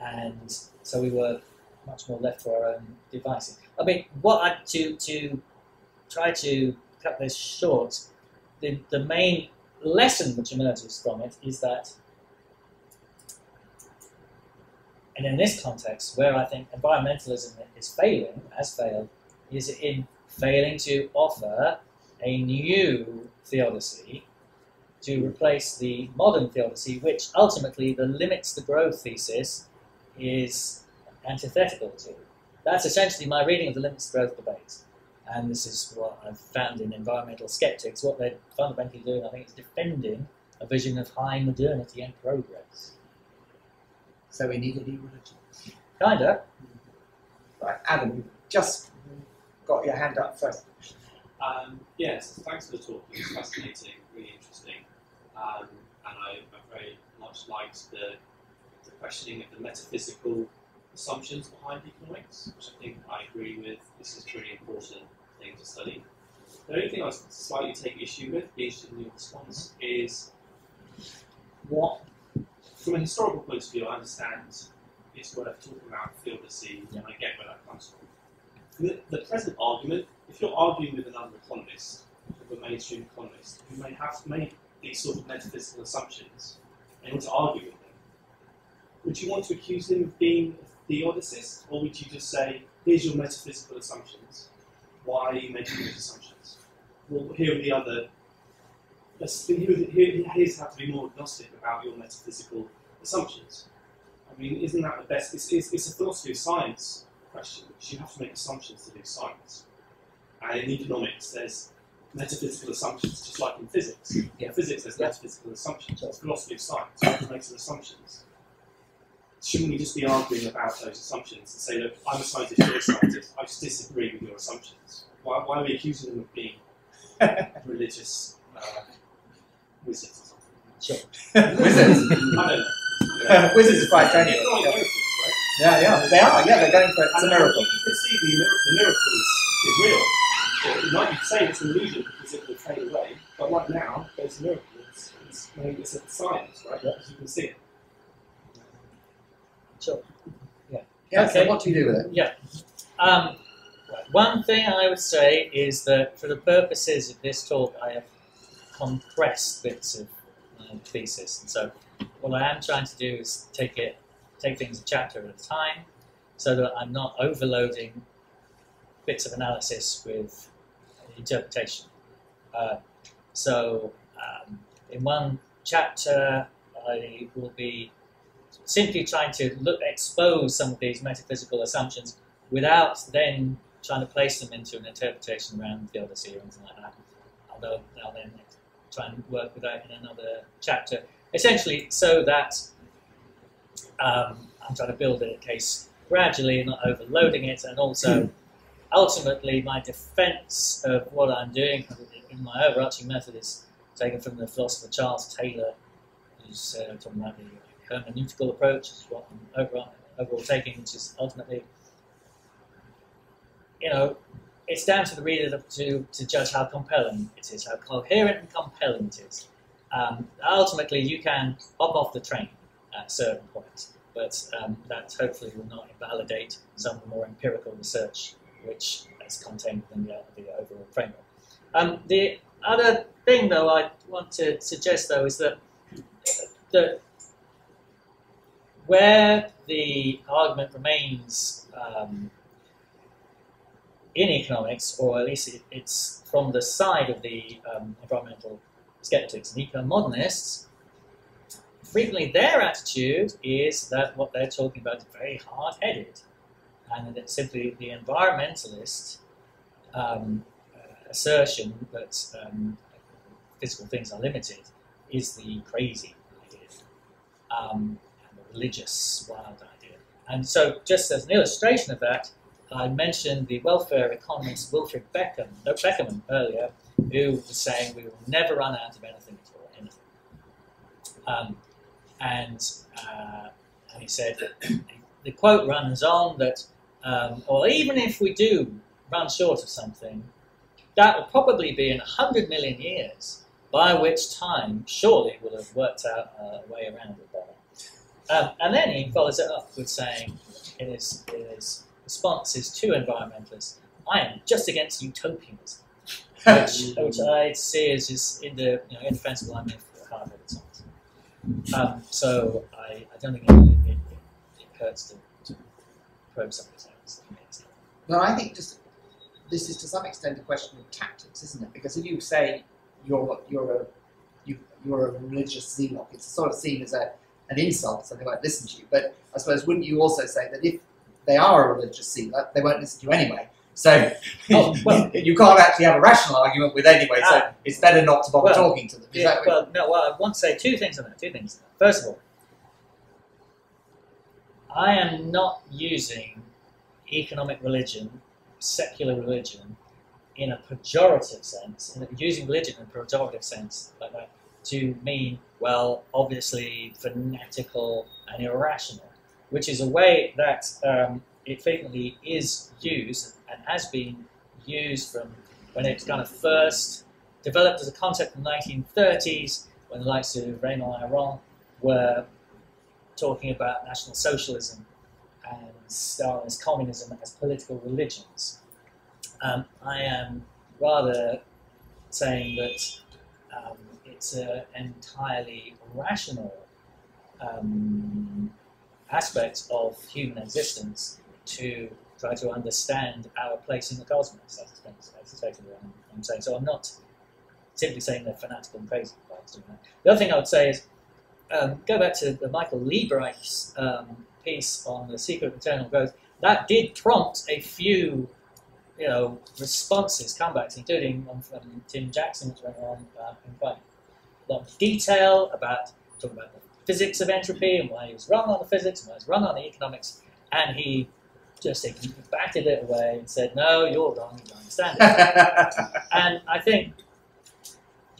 And so we were much more left to our own devices. I mean, what I to to try to cut this short, the the main lesson which emerges from it is that, and in this context, where I think environmentalism is failing, has failed, is in failing to offer a new theodicy to replace the modern theodicy, which ultimately the limits the growth thesis is antithetical to. That's essentially my reading of the limits to growth debate. And this is what I've found in environmental skeptics. What they're fundamentally doing, I think, is defending a vision of high modernity and progress. So we need a new religion. Kinda. Right, Adam, you've just got your hand up first. Um, yes, thanks for the talk. It was fascinating, really interesting, um, and I, I very much liked the, the questioning of the metaphysical assumptions behind economics, which I think I agree with. This is a really important thing to study. The only thing I slightly take issue with, be interested in your response, is what, from a historical point of view, I understand it's worth talking about field of theodicy, and I get where that comes from. The, the present argument, if you're arguing with another economist, with a mainstream economist, who may have to make these sort of metaphysical assumptions, and you to argue with them, would you want to accuse him of being a theodicist, or would you just say, here's your metaphysical assumptions, why are you making those assumptions? Well, here are the other, let's- here, here, here's how to be more agnostic about your metaphysical assumptions. I mean, isn't that the best? It's, it's, it's a philosophy of science question because you have to make assumptions to do science. And in economics, there's metaphysical assumptions, just like in physics. Yeah. In physics, there's metaphysical assumptions. It's philosophy of science. You have to make some assumptions. Shouldn't we just be arguing about those assumptions and say, look, I'm a scientist, you're a scientist, I just disagree with your assumptions? Why, why are we accusing them of being religious uh, wizards or something? Wizards. I don't know. Wizards are quite They're dangerous. not Yeah. yeah, yeah, they are. Yeah, they're going for it. it's a miracle. You can see the, mir- the miracle is, is real. It- You might be saying it's an illusion because it will fade away, but right now, there's a miracle. It's, it's, it's a science, right? Because you can see it. Sure. Yeah, so Okay. what do you do with it? Um, one thing I would say is that for the purposes of this talk, I have compressed bits of my thesis, and so what I am trying to do is take it, take things a chapter at a time, so that I'm not overloading bits of analysis with interpretation. Uh, so, um, in one chapter, I will be simply trying to look expose some of these metaphysical assumptions without then trying to place them into an interpretation around theodicy or anything like that. Although I'll then try and work with that in another chapter. Essentially, so that um, I'm trying to build a case gradually, not overloading it, and also ultimately my defense of what I'm doing in my overarching method is taken from the philosopher Charles Taylor, who's uh, talking about the hermeneutical approach, is what I'm overall, overall taking, which is ultimately you know, it's down to the reader to, to judge how compelling it is, how coherent and compelling it is. Um, ultimately, you can hop off the train at certain points, but um, that hopefully will not invalidate some of the more empirical research which is contained within the, the overall framework. Um, the other thing, though, I want to suggest, though, is that that where the argument remains um, in economics, or at least it, it's from the side of the um, environmental skeptics and eco-modernists, frequently their attitude is that what they're talking about is very hard-headed, and that simply the environmentalist um, assertion that um, physical things are limited is the crazy idea. um, religious wild idea. And so, just as an illustration of that, I mentioned the welfare economist Wilfred Beckham, no, Beckerman earlier, who was saying we will never run out of anything at all, anything. Um, and, uh, and he said, the quote runs on that, um, or even if we do run short of something, that will probably be in 100 million years, by which time surely we'll have worked out a way around it better. Um, and then he follows it up with saying, in his, in his responses to environmentalists, I am just against utopianism, which, which I see as just in the you know, indefensible I'm for Harvard and so on. Um, so I, I don't think it, it, it hurts to, to probe some of these areas. No, I think just this is to some extent a question of tactics, isn't it? Because if you say you're you're a you, you're a religious zealot, it's sort of seen as a an insult, so they won't listen to you. But I suppose wouldn't you also say that if they are a religious zealot, they won't listen to you anyway. So Oh, well- you can't actually have a rational argument with anyway. So Ah. it's better not to bother Well, talking to them. Is Yeah, that well, no, well, I want to say two things on that. Two things. First of all, I am not using economic religion, secular religion, in a pejorative sense, in a, using religion in a pejorative sense like that, to mean, well, obviously fanatical and irrational, which is a way that um, it frequently is used and has been used from when it kind of first developed as a concept in the 1930s when the likes of Raymond Aron were talking about National Socialism and Stalinist communism as political religions. Um, I am rather saying that um, it's an entirely rational um, aspect of human existence to try to understand our place in the cosmos. That's, what I'm, I'm saying. So I'm not simply saying they're fanatical and crazy. The other thing I would say is um, go back to the Michael Liebreich's um, piece on the secret of eternal growth. That did prompt a few, you know, responses, comebacks, including one from Tim Jackson, which went on uh, in quite a lot of detail about talking about the physics of entropy and why he was wrong on the physics and why he was wrong on the economics, and he just batted it away and said, "No, you're wrong. You don't understand it." and I think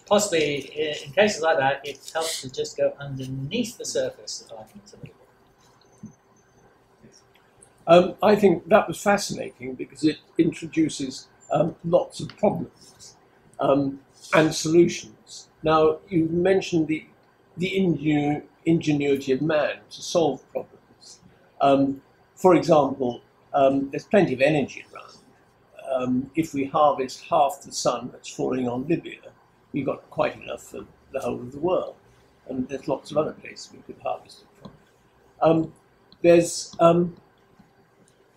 possibly in, in cases like that, it helps to just go underneath the surface of arguments a little bit. Um, I think that was fascinating because it introduces um, lots of problems um, and solutions. Now, you mentioned the, the ingen- ingenuity of man to solve problems. Um, for example, um, there's plenty of energy around. Um, if we harvest half the sun that's falling on Libya, we've got quite enough for the whole of the world. And there's lots of other places we could harvest it from. Um, there's um,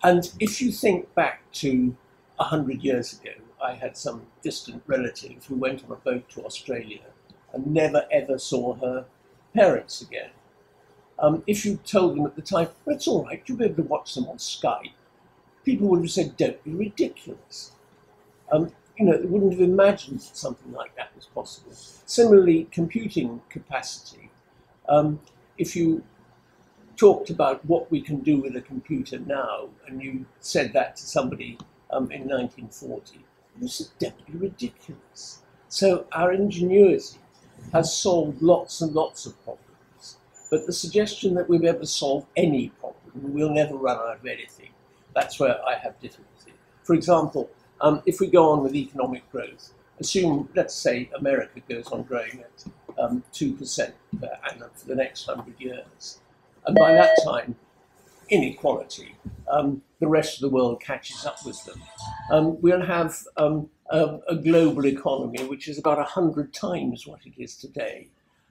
and if you think back to a hundred years ago, I had some distant relative who went on a boat to Australia and never ever saw her parents again. Um, if you told them at the time, well, it's all right, you'll be able to watch them on Skype, people would have said, don't be ridiculous. Um, you know, they wouldn't have imagined something like that was possible. Similarly, computing capacity. Um, if you talked about what we can do with a computer now, and you said that to somebody um, in 1940, you is don't ridiculous. So our ingenuity has solved lots and lots of problems. But the suggestion that we'll ever able to solve any problem, we'll never run out of anything, that's where I have difficulty. For example, um, if we go on with economic growth, assume, let's say, America goes on growing at um, 2% per annum for the next 100 years. And by that time, inequality, um, the rest of the world catches up with them. Um, we'll have um, a, a global economy which is about 100 times what it is today.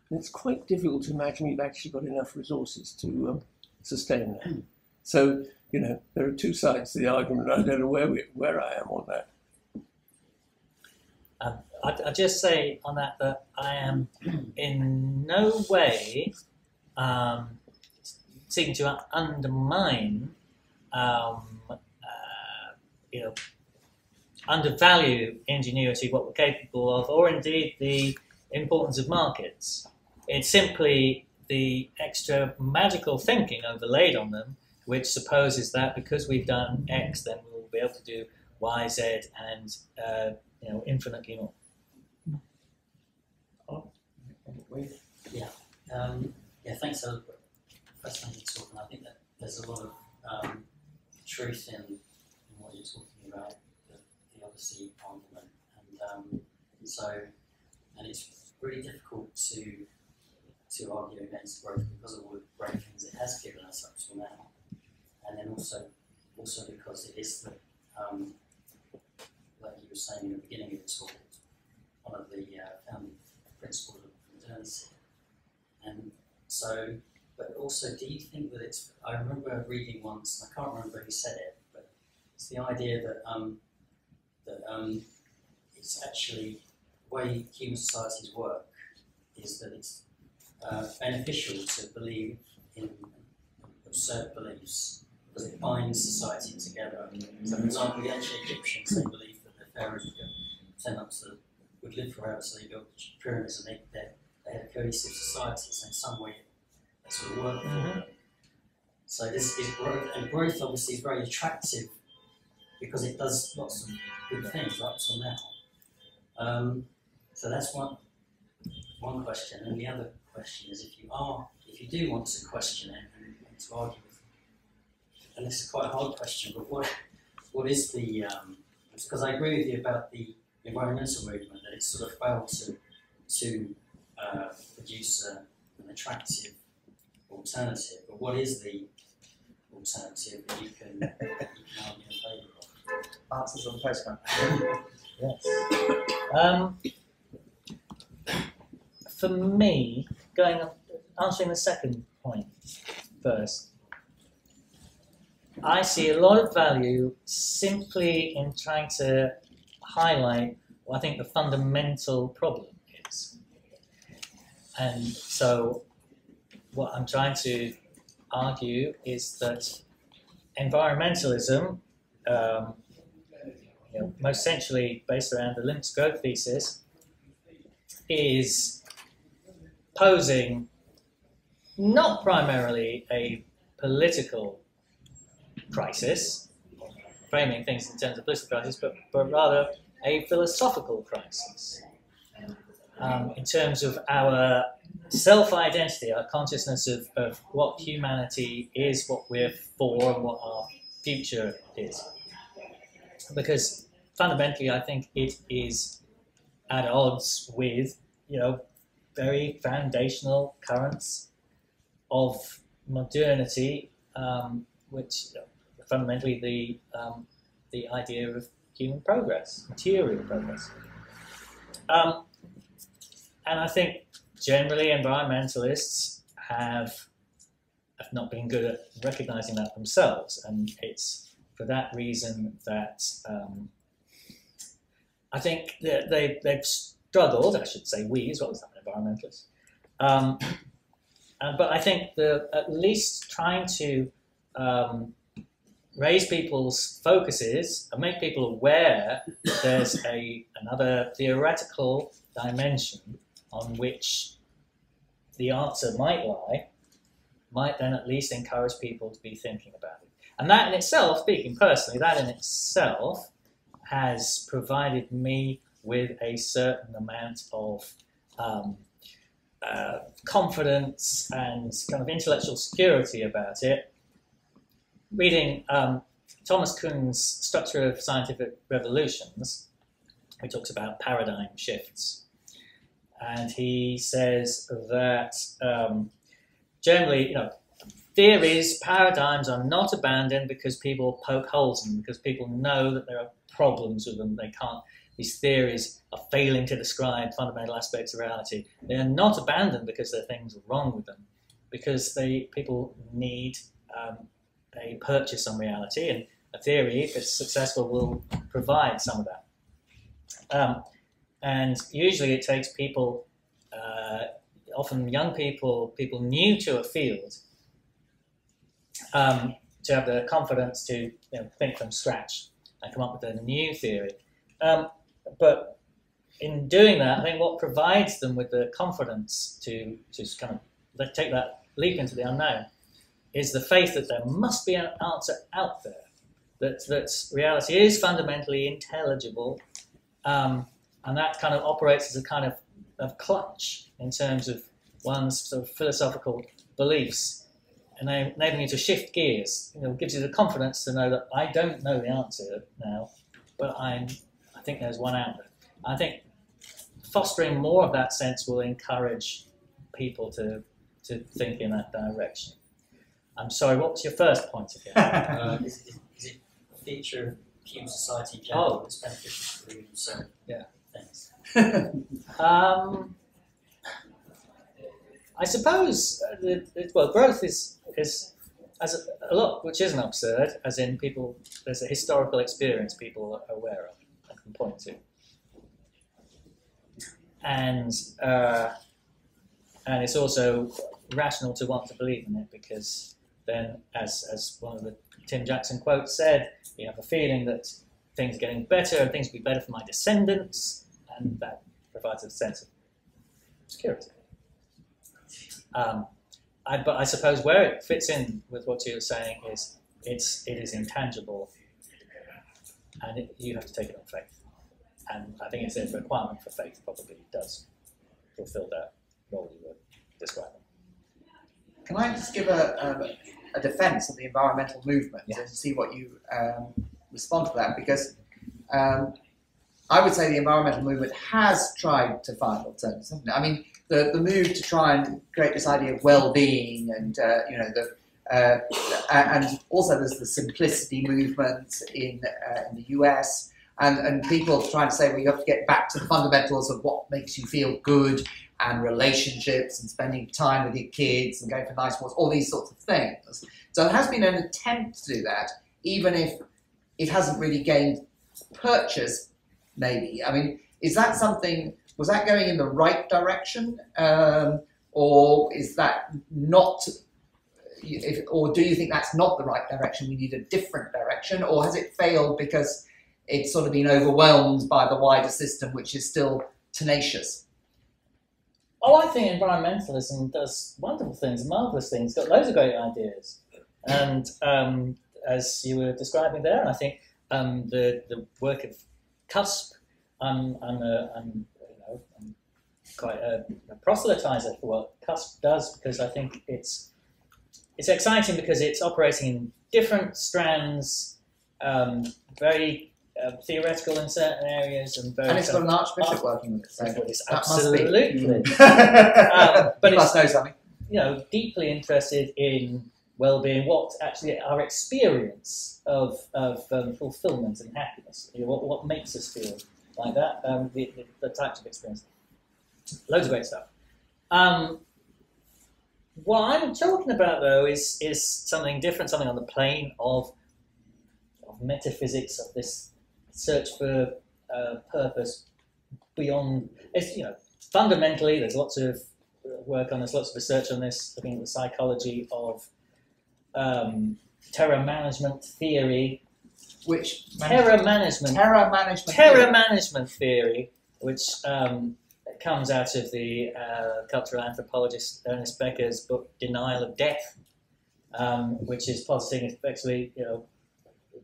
And it's quite difficult to imagine we've actually got enough resources to um, sustain that. So, you know, there are two sides to the argument. I don't know where, we, where I am on that. Um, I, I just say on that that I am in no way um, seeking to undermine, um, uh, you know, undervalue ingenuity, what we're capable of, or indeed the importance of markets. It's simply the extra magical thinking overlaid on them, which supposes that because we've done X, then we'll be able to do Y, Z, and uh, you know infinitely more. Um, yeah, thanks fascinating talk, and I think that there's a lot of um, truth in, in what you're talking about, the, the theodicy argument, and um, so, and it's really difficult to to argue against growth because of all the great things it has given us up till now, and then also also because it is the um, like you were saying in the beginning of the talk, one of the uh, founding principles of modernity. And so, but also, do you think that it's? I remember reading once, I can't remember who said it, but it's the idea that um, that um, it's actually the way human societies work is that it's uh, beneficial to believe in absurd beliefs because it binds society together. So, for example, the ancient Egyptians they believed that the pharaohs would turn up to would live forever, so they built pyramids and they, they they had a cohesive society, so in some way sort of worked for them. So this is growth, and growth obviously is very attractive because it does lots of good things up till now. Um, so that's one one question, and the other question is if you are, if you do want to question it and, and to argue with, and this is quite a hard question, but what what is the um, because I agree with you about the environmental movement that it's sort of failed to to uh, produce a, an attractive alternative. But what is the alternative that you can, you can argue in favour of? Answers on the postcard. Yes. Um, for me, going on, answering the second point first, I see a lot of value simply in trying to highlight what I think the fundamental problem is. And so, what I'm trying to argue is that environmentalism, um, you know, most centrally based around the limits growth thesis, is posing not primarily a political crisis, framing things in terms of political crisis, but, but rather a philosophical crisis. Um, in terms of our self identity, our consciousness of, of what humanity is, what we're for, and what our future is. Because fundamentally, I think it is at odds with, you know, very foundational currents of modernity, um, which you know, fundamentally the um, the idea of human progress, material progress. Um, and I think generally environmentalists have, have not been good at recognizing that themselves, and it's for that reason that um, I think that they, they've struggled, I should say we as well as environmentalists. Um, and, but I think the, at least trying to um, raise people's focuses and make people aware that there's a, another theoretical dimension on which the answer might lie, might then at least encourage people to be thinking about it. And that in itself, speaking personally, that in itself has provided me with a certain amount of um, uh, confidence and kind of intellectual security about it. Reading um, Thomas Kuhn's Structure of Scientific Revolutions, he talks about paradigm shifts and he says that um, generally, you know, theories, paradigms are not abandoned because people poke holes in them, because people know that there are problems with them. They can't. These theories are failing to describe fundamental aspects of reality. They are not abandoned because there are things wrong with them, because they people need um, a purchase on reality, and a theory, if it's successful, will provide some of that. Um, and usually it takes people, uh, often young people, people new to a field, um, to have the confidence to you know, think from scratch and come up with a new theory. Um, but in doing that, I think what provides them with the confidence to just kind of take that leap into the unknown, is the faith that there must be an answer out there, that that reality is fundamentally intelligible, um, and that kind of operates as a kind of, of clutch in terms of one's sort of philosophical beliefs, and enabling you to shift gears. You know, gives you the confidence to know that I don't know the answer now, but I'm. I think there's one out there. I think fostering more of that sense will encourage people to to think in that direction. I'm sorry, what was your first point again? Uh, is, is, is it a feature of human society in general Oh. that's beneficial to certain Yeah. Um, I suppose, the, the, well, growth is, is as a, a lot, which isn't absurd, as in people, there's a historical experience people are aware of, I can point to. And, uh, and it's also rational to want to believe in it because then, as, as one of the Tim Jackson quotes said, you have a feeling that things are getting better and things will be better for my descendants, and that provides a sense of security. Um, I, but I suppose where it fits in with what you were saying is it's it is intangible, and it, you have to take it on faith. And I think it's a requirement for faith probably does fulfil that role you were describing. Can I just give a, um, a defence of the environmental movement Yeah. and see what you um, respond to that? Because um, I would say the environmental movement has tried to find alternatives. I mean, the, the move to try and create this idea of well-being and uh, you know the uh, and also there's the simplicity movement in uh, in the US and and people trying to say well you have to get back to the fundamentals of what makes you feel good and relationships and spending time with your kids and going for nice walks, all these sorts of things. So there has been an attempt to do that, even if it hasn't really gained purchase, maybe. I mean, is that something, was that going in the right direction? Um, or is that not, if, or do you think that's not the right direction? We need a different direction? Or has it failed because it's sort of been overwhelmed by the wider system, which is still tenacious? Oh, I think environmentalism does wonderful things, marvelous things, got loads of great ideas. And um, as you were describing there, I think um, the, the work of CUSP, I'm, I'm, a, I'm, you know, I'm quite a, a proselytizer for what CUSP does because I think it's, it's exciting because it's operating in different strands, um, very uh, theoretical in certain areas and very And it's got an archbishop working with it. So It's must be. absolutely. um, but it's must know something. you know, deeply interested in well-being, what actually our experience of, of um, fulfillment and happiness, you know, what, what makes us feel like that, um, the, the, the types of experience. Loads of great stuff. Um, what I'm talking about, though, is, is something different, something on the plane of, of metaphysics, of this search for uh, purpose beyond, it's, you know, fundamentally, there's lots of work on this, lots of research on this, looking at the psychology of um, terror management theory, Which terror management, terror management. terror theory. management theory, which um, comes out of the uh, cultural anthropologist Ernest Becker's book Denial of Death, um, which is positing effectively, you know,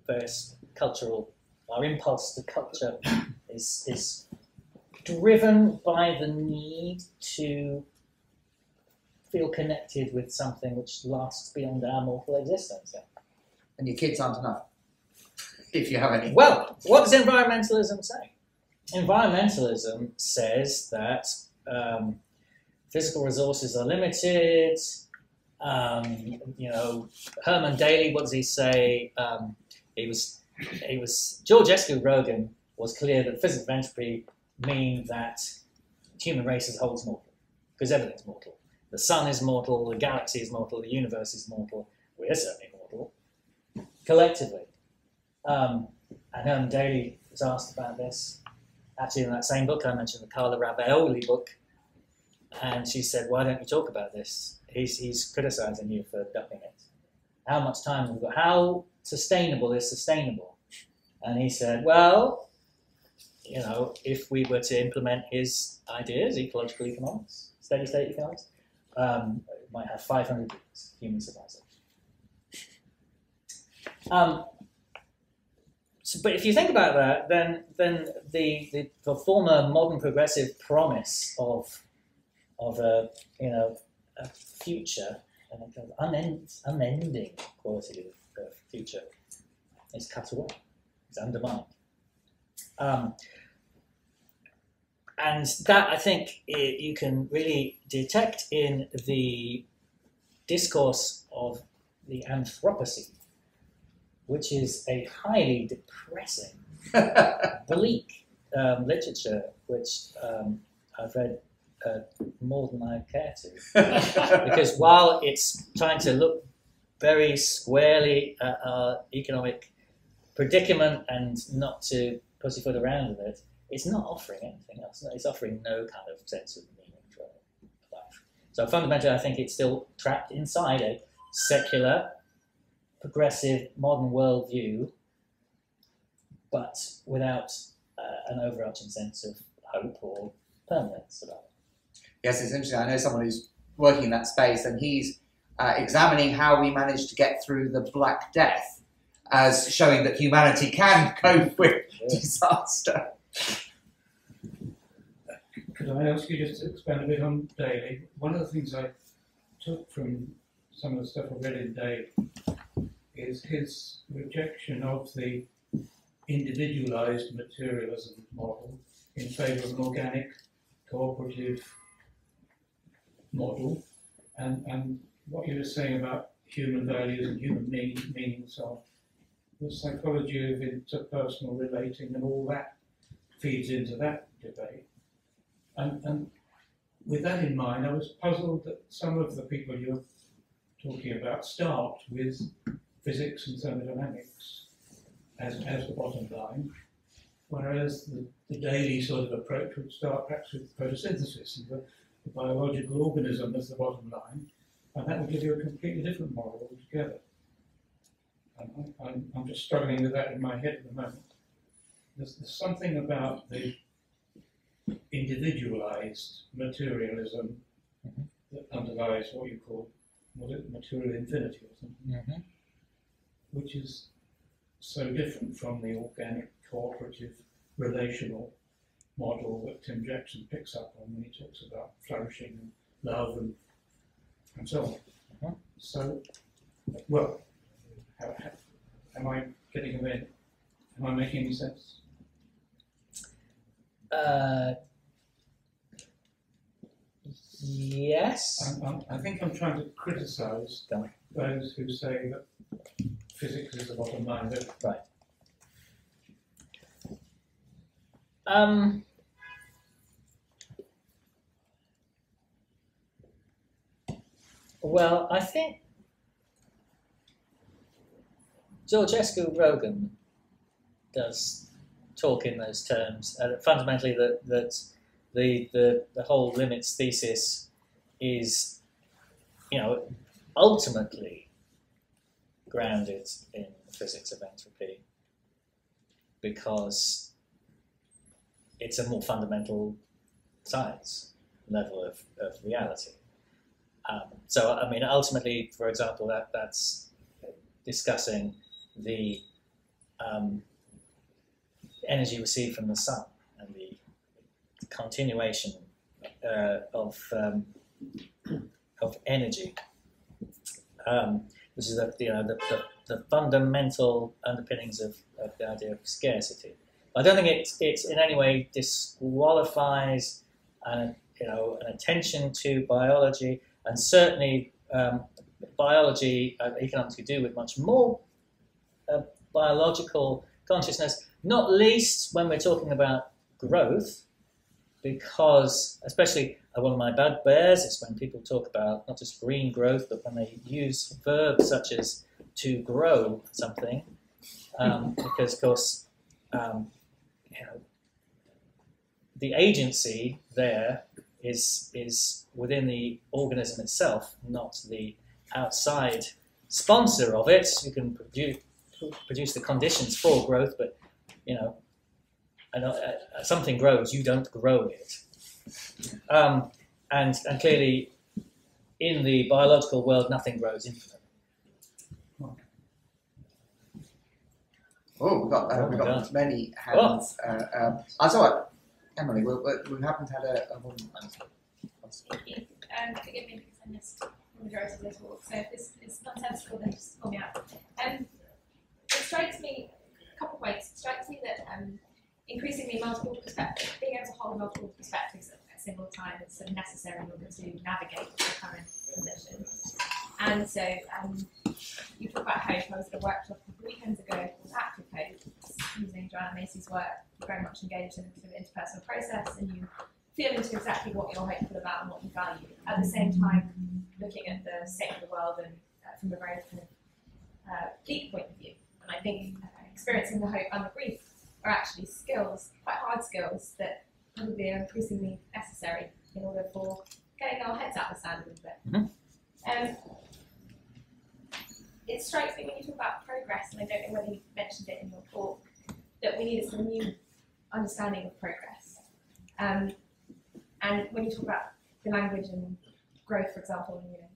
various cultural, our impulse to culture is is driven by the need to feel connected with something which lasts beyond our mortal existence. And your kids aren't enough. If you have any. Well, what does environmentalism say? Environmentalism says that um, physical resources are limited. Um, you know, Herman Daly, what does he say? Um, he was, he was Georgescu Roegen was clear that physical entropy mean that human race as a whole is mortal because everything's mortal. The sun is mortal, the galaxy is mortal, the universe is mortal. We are certainly mortal collectively. Um, and Herman Daly was asked about this, actually in that same book I mentioned, the Carla Ravaioli book, and she said, "Why don't you talk about this? He's he's criticising you for ducking it. How much time have we got? How sustainable is sustainable?" And he said, "Well, you know, if we were to implement his ideas, ecological economics, steady state economics, um, might have 500 years human civilization. Um, so, but if you think about that, then then the, the, the former modern progressive promise of of a you know a future and kind of unend, unending quality of, of future is cut away, is undermined. Um, and that I think i you can really detect in the discourse of the Anthropocene, which is a highly depressing, bleak um, literature, which um, I've read uh, more than I care to. because while it's trying to look very squarely at our economic predicament and not to pussyfoot around with it, it's not offering anything else. It's offering no kind of sense of meaning for life. So fundamentally, I think it's still trapped inside a secular, progressive, modern worldview, but without uh, an overarching sense of hope or permanence about it. Yes, it's interesting. I know someone who's working in that space, and he's uh, examining how we managed to get through the Black Death as showing that humanity can cope with disaster. Could I ask you just to expand a bit on Daly? One of the things I took from some of the stuff I read in Daly is his rejection of the individualized materialism model in favour of an organic, cooperative model. And, and what you were saying about human values and human meaning, meaning the psychology of interpersonal relating and all that feeds into that debate. And, and with that in mind, I was puzzled that some of the people you're talking about start with physics and thermodynamics as, as the bottom line, whereas the, the Daly sort of approach would start perhaps with photosynthesis and the, the biological organism as the bottom line, and that would give you a completely different model altogether. I'm, I'm just struggling with that in my head at the moment. There's, there's something about the individualized materialism Mhm. that underlies what you call it, material infinity or something, which is so different from the organic, cooperative, relational model that Tim Jackson picks up on when he talks about flourishing and love and, and so on. Mhm. So, well, how, how, am I getting a bit, am I making any sense? Uh, yes. I'm, I'm, I think I'm trying to criticise those who say that physics is the bottom line. That Um, well, I think Georgescu Roegen does talk in those terms. Uh, fundamentally, that that the, the the whole limits thesis is, you know, ultimately grounded in physics of entropy because it's a more fundamental science level of, of reality. Um, so, I mean, ultimately, for example, that that's discussing the um, energy received from the sun and the continuation uh, of um, of energy, um, which is the, you know the, the, the fundamental underpinnings of, of the idea of scarcity. I don't think it, it in any way disqualifies an, you know, an attention to biology, and certainly um, biology and economics could do with much more uh, biological consciousness, not least when we're talking about growth, because especially uh, one of my bugbears is when people talk about not just green growth, but when they use verbs such as to grow something, um, because of course um, you know, the agency there is is within the organism itself, not the outside sponsor of it. You can produce produce the conditions for growth, but you know, and, uh, something grows, you don't grow it. Um, and and clearly, in the biological world, nothing grows infinitely. Oh, we've got, uh, Oh we've my got many hands. Uh, um, I saw it. Emily, we, we, we haven't had a, a woman. Thank you. Um, forgive me because I missed the majority of the talk, so if this is nonsensical, then just call me out. Um, it strikes me, a couple of points, it strikes me that um, increasingly multiple perspectives, being able to hold multiple perspectives at a single time is sort of necessary in order to navigate the current conditions. And so um, you talk about hope. I was at a workshop a of weekends ago called Active Hope, using Joanna Macy's work, very much engaged in the interpersonal process, and you feel into exactly what you're hopeful about and what you value. At the same time, looking at the state of the world and uh, from a very kind of uh, deep point of view. And I think uh, experiencing the hope and the grief are actually skills, quite hard skills, that probably are increasingly necessary in order for getting our heads out of the sand a little bit. Mhm. Um, it strikes me when you talk about progress, and I don't know whether you mentioned it in your talk, that we need a new understanding of progress. Um, and when you talk about the language and growth, for example, and, you know,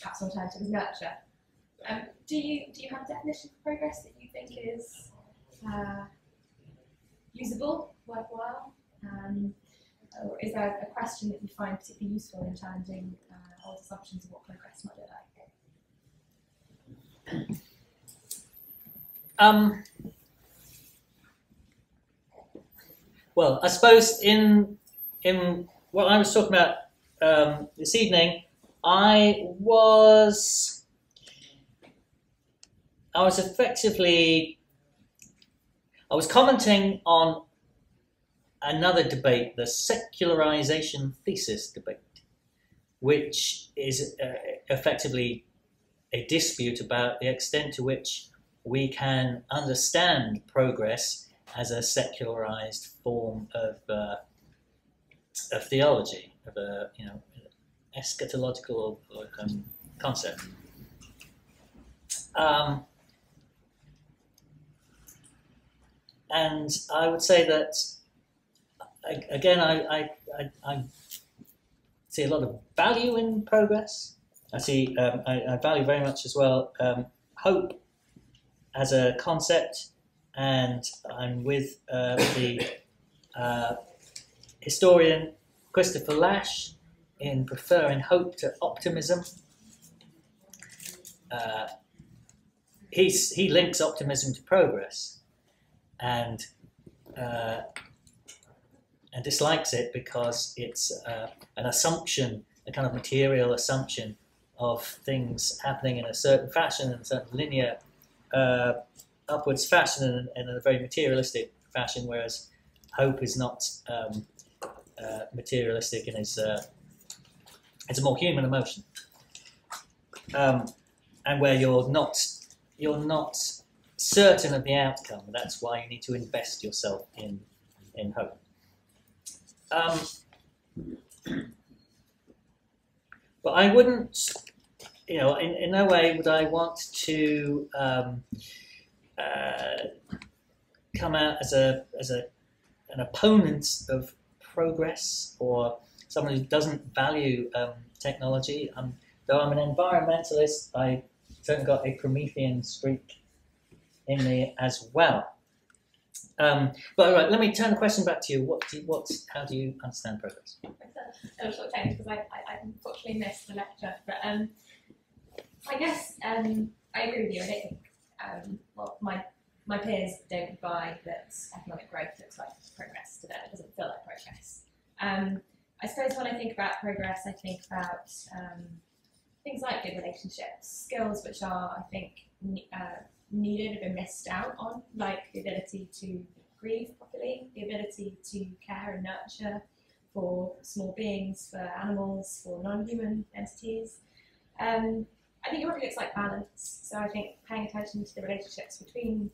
perhaps as nurture, um, do you do you have a definition for progress that you think is uh, usable, worthwhile? Um, or is there a question that you find particularly useful in challenging uh, old assumptions of what progress might look like? Um, well, I suppose in in what I was talking about um, this evening, I was I was effectively I was commenting on another debate, the secularization thesis debate, which is uh, effectively a dispute about the extent to which we can understand progress as a secularized form of, uh, of theology, of a you know eschatological um, concept. Um, and I would say that again, I, I, I, I see a lot of value in progress. I see, um, I, I value very much as well um, hope as a concept, and I'm with uh, the uh, historian Christopher Lasch in preferring hope to optimism. Uh, he links optimism to progress, and uh, and dislikes it because it's uh, an assumption, a kind of material assumption of things happening in a certain fashion, in a certain linear uh, upwards fashion, and, in a very materialistic fashion, whereas hope is not um, uh, materialistic and is uh, it's a more human emotion, um, and where you're not you're not certain of the outcome. That's why you need to invest yourself in in hope. Um, but I wouldn't, you know, in, in no way would I want to um, uh, come out as a as a an opponent of progress or someone who doesn't value um, technology. Um, though I'm an environmentalist, I certainly got a Promethean streak in me as well. Um, but right, let me turn the question back to you. What do you, what, how do you understand progress? a little short change because I, I, I unfortunately missed the lecture. But um, I guess um, I agree with you. I don't think um, well, my my peers don't buy that economic growth looks like progress to them. It doesn't feel like progress. Um, I suppose when I think about progress, I think about um, things like good relationships, skills which are, I think, uh, needed and missed out on, like the ability to grieve properly, the ability to care and nurture for small beings, for animals, for non-human entities. Um, I think it probably looks like balance. So I think paying attention to the relationships between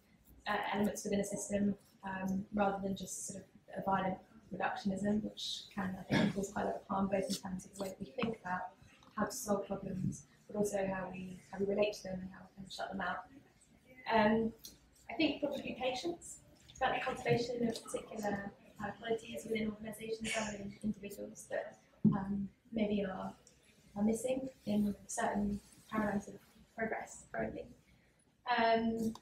uh, elements within a system, um, rather than just sort of a violent reductionism, which can I think cause quite a lot of harm, both in terms of the way we think about how to solve problems, but also how we how we relate to them and how we can shut them out. Um, I think probably patience, about the cultivation of particular uh, qualities within organisations and within individuals that um, maybe are are missing in certain paradigms of progress currently. Um,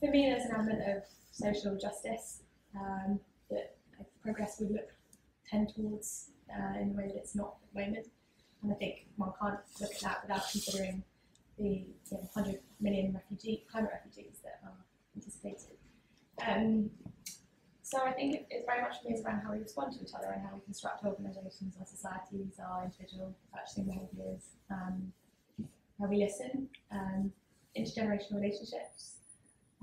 for me, there's an element of social justice um, that progress would look tend towards uh, in a way that it's not at the moment. And I think one can't look at that without considering the you know, 100 million refugee, climate refugees that are anticipated. Um, so I think it, it's very much me around how we respond to each other and how we construct organisations, our societies, our individual purchasing behaviours, um, how we listen, um, intergenerational relationships.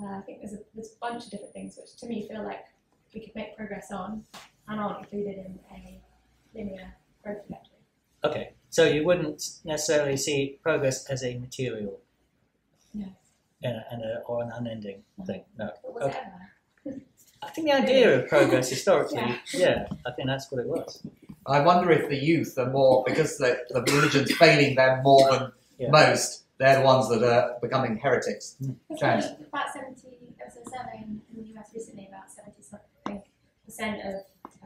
Uh, I think there's a, there's a bunch of different things which to me feel like we could make progress on and aren't included in a linear growth trajectory. Okay, so you wouldn't necessarily see progress as a material, No. and a, and a, or an unending thing. No, Okay. I think the idea of progress historically, Yeah. yeah, I think that's what it was. I wonder if the youth are more because the, the religion's failing them more than Yeah. most. They're the ones that are becoming heretics. There's James. About 70, there was a survey in, in the US recently about 70 something percent of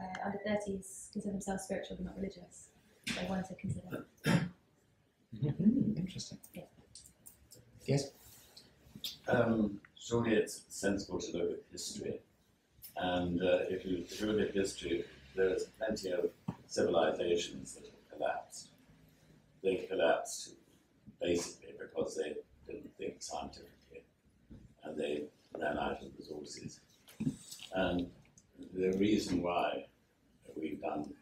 uh, under 30s consider themselves spiritual but not religious. They wanted to consider. Interesting. Yeah. Yes. Um, surely it's sensible to look at history. And uh, if, you, if you look at history, there's plenty of civilizations that have collapsed. They collapsed basically because they didn't think scientifically and they ran out of resources. And the reason why we've done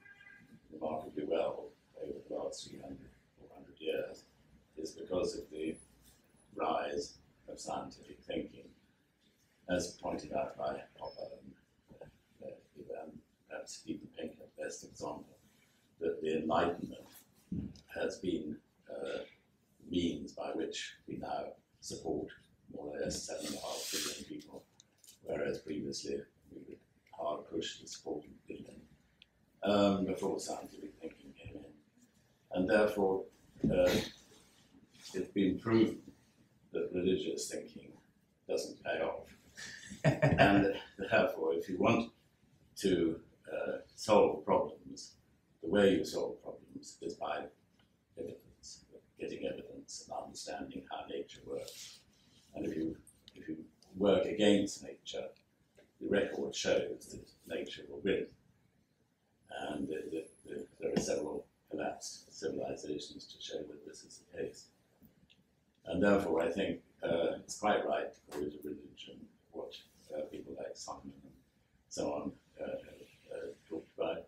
remarkably well over the last 300, 400 years is because of the rise of scientific thinking, as pointed out by uh, um, Steven Pinker, best example, that the Enlightenment has been uh, means by which we now support more or less seven and a half billion people, whereas previously we would hard push to support a billion um, before scientific thinking. And therefore, uh, it's been proven that religious thinking doesn't pay off. and therefore, if you want to uh, solve problems, the way you solve problems is by evidence, getting evidence and understanding how nature works. And if you if you work against nature, the record shows that nature will win. And the, the, the, there are several collapsed civilizations to show that this is the case. And therefore, I think uh, it's quite right to call it a religion, what uh, people like Simon and so on uh, uh, talked about,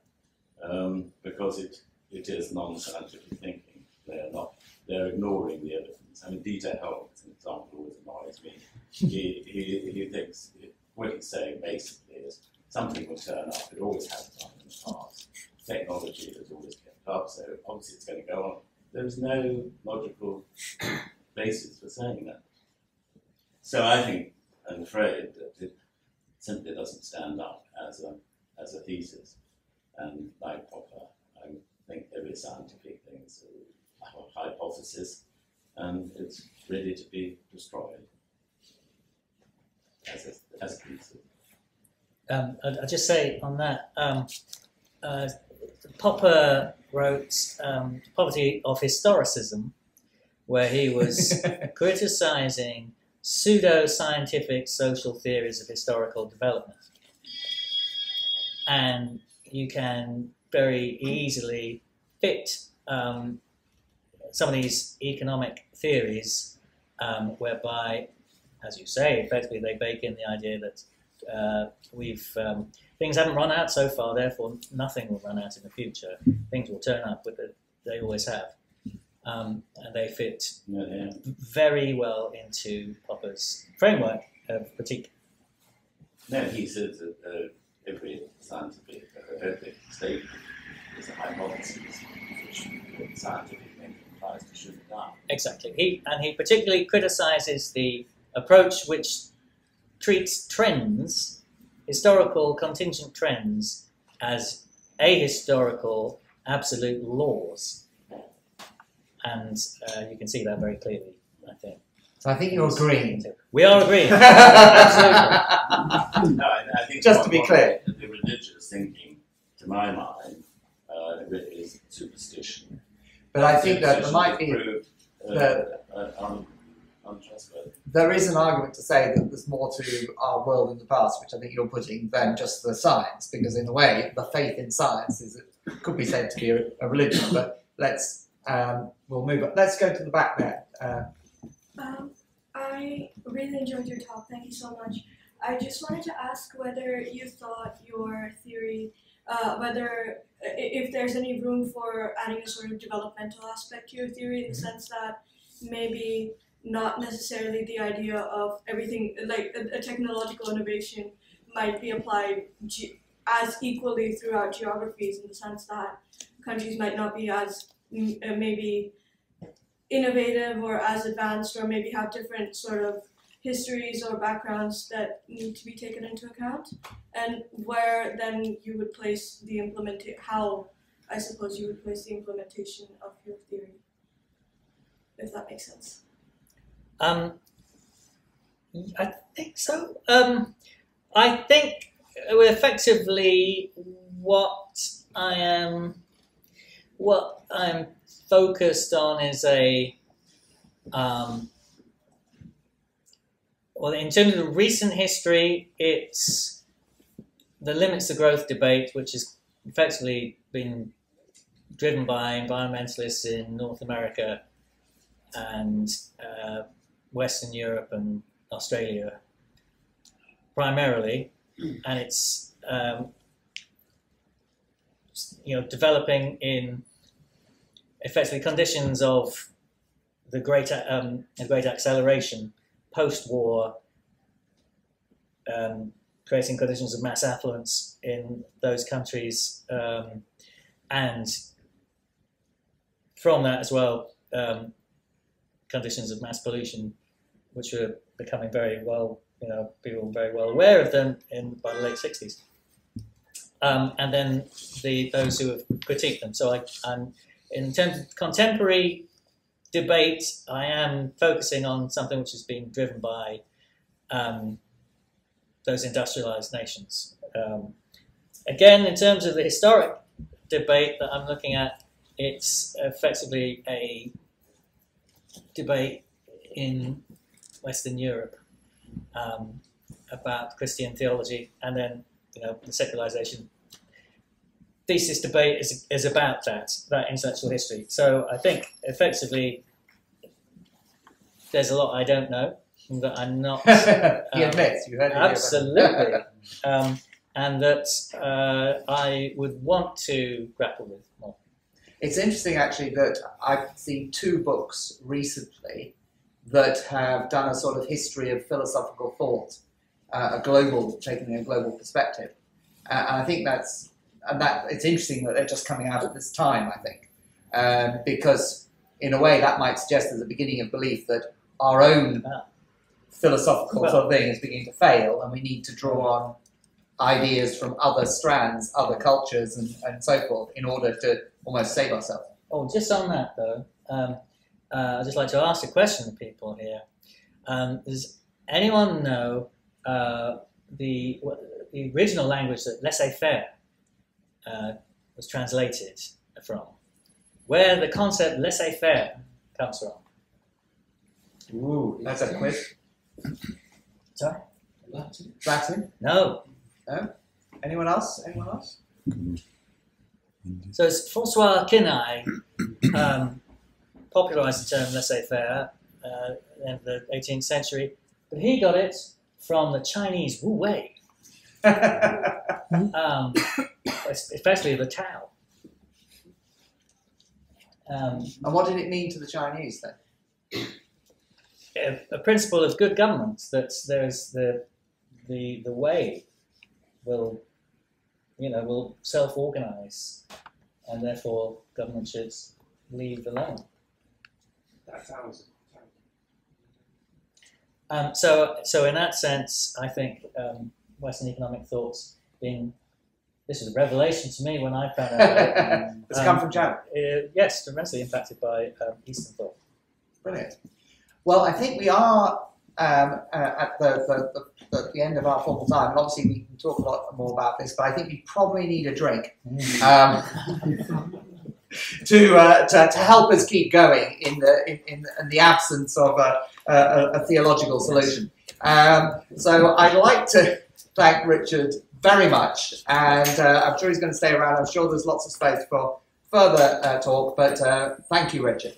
um, because it, it is non-scientific thinking. They are not, they're ignoring the evidence. I mean, Dieter Helm, as an example, always annoys me. He, he thinks, what he's saying basically is something will turn up, it always has done in the past. Technology has always kept up, so obviously it's going to go on. No logical basis for saying that. So I think, I'm afraid that it simply doesn't stand up as a, as a thesis. And like Popper, I think every scientific thing is a hypothesis and it's ready to be destroyed as a, as a thesis. Um, I'd just say on that, um, uh, Popper wrote um, Poverty of Historicism, where he was criticizing pseudo-scientific social theories of historical development. And you can very easily fit um, some of these economic theories um, whereby, as you say, effectively they bake in the idea that uh, we've um, things haven't run out so far, therefore nothing will run out in the future. Things will turn up, but they always have. Um, and they fit Yeah, yeah. very well into Popper's framework of critique. No, he says that uh, every scientific, uh, every statement is a hypothesis which scientific thinking tries to shoot down. Exactly. He and he particularly criticizes the approach which treats trends, historical contingent trends, as ahistorical absolute laws. And uh, you can see that very clearly, I think. So I think you're agreeing. We are agreeing. Absolutely. No, I, I think Just to be clear. the, the religious thinking, to my mind, uh, is superstition. But I think that there might be prove, uh, the- uh, un- there is an argument to say that there's more to our world in the past, which I think you're putting, than just the science, because in a way, the faith in science is could be said to be a, a religion. But let's um, we'll move on. Let's go to the back there. Uh, Um, I really enjoyed your talk. Thank you so much. I just wanted to ask whether you thought your theory, uh, whether if there's any room for adding a sort of developmental aspect to your theory, in the sense that maybe not necessarily the idea of everything like a, a technological innovation might be applied ge- as equally throughout geographies, in the sense that countries might not be as mm, uh, maybe innovative or as advanced or maybe have different sort of histories or backgrounds that need to be taken into account and where then you would place the implement how I suppose you would place the implementation of your theory if that makes sense. Um, I think so. Um, I think effectively what I am, what I'm focused on is a, um, well, in terms of the recent history, it's the limits to growth debate, which has effectively been driven by environmentalists in North America and uh, Western Europe and Australia primarily, and it's um, you know developing in effectively conditions of the great um, the great acceleration post-war, um, creating conditions of mass affluence in those countries, um, and from that as well. Um, conditions of mass pollution, which were becoming very well, you know, people were very well aware of them in by the late 60s. Um, and then the those who have critiqued them. So I, I'm, in terms of contemporary debate, I am focusing on something which has been driven by um, those industrialized nations. Um, again, in terms of the historic debate that I'm looking at, it's effectively a debate in Western Europe um, about Christian theology, and then you know the secularization thesis debate is, is about that that intellectual history. So I think effectively there's a lot I don't know that I'm not he um, admits you heard it here, but- absolutely, um, and that uh, I would want to grapple with more. It's interesting actually that I've seen two books recently that have done a sort of history of philosophical thought, uh, a global, taking a global perspective, uh, and I think that's and that it's interesting that they're just coming out at this time. I think um, because in a way that might suggest there's a beginning of belief that our own philosophical Well- sort of thing is beginning to fail, and we need to draw on ideas from other strands, other cultures, and, and so forth in order to almost save ourselves. Oh, just on that though, um, uh, I'd just like to ask a question to people here. Um, does anyone know uh, the what, the original language that laissez-faire uh, was translated from? Where the concept laissez-faire comes from? Ooh, that's a quiz. Sorry? Latin. Latin. No. Anyone else? Anyone else? So it's Francois Quesnay um, popularized the term laissez-faire uh, in the 18th century, but he got it from the Chinese Wu Wei, um, especially the Tao. Um, and what did it mean to the Chinese then? a, a principle of good government that there's the the the way will you know will self-organize and therefore government should leave alone That sounds. um, so so in that sense I think um, Western economic thoughts being this is a revelation to me when I found out it. it's come from China. Uh, yes tremendously impacted by um, Eastern thought Brilliant. Well, I think we are um, uh, at the, the, the, the end of our formal time, and obviously we can talk a lot more about this, but I think we probably need a drink. Um, to, uh, to, to help us keep going in the, in, in, in the absence of a, a, a theological solution. Um, so I'd like to thank Richard very much, and uh, I'm sure he's going to stay around. I'm sure there's lots of space for further uh, talk, but uh, thank you, Richard.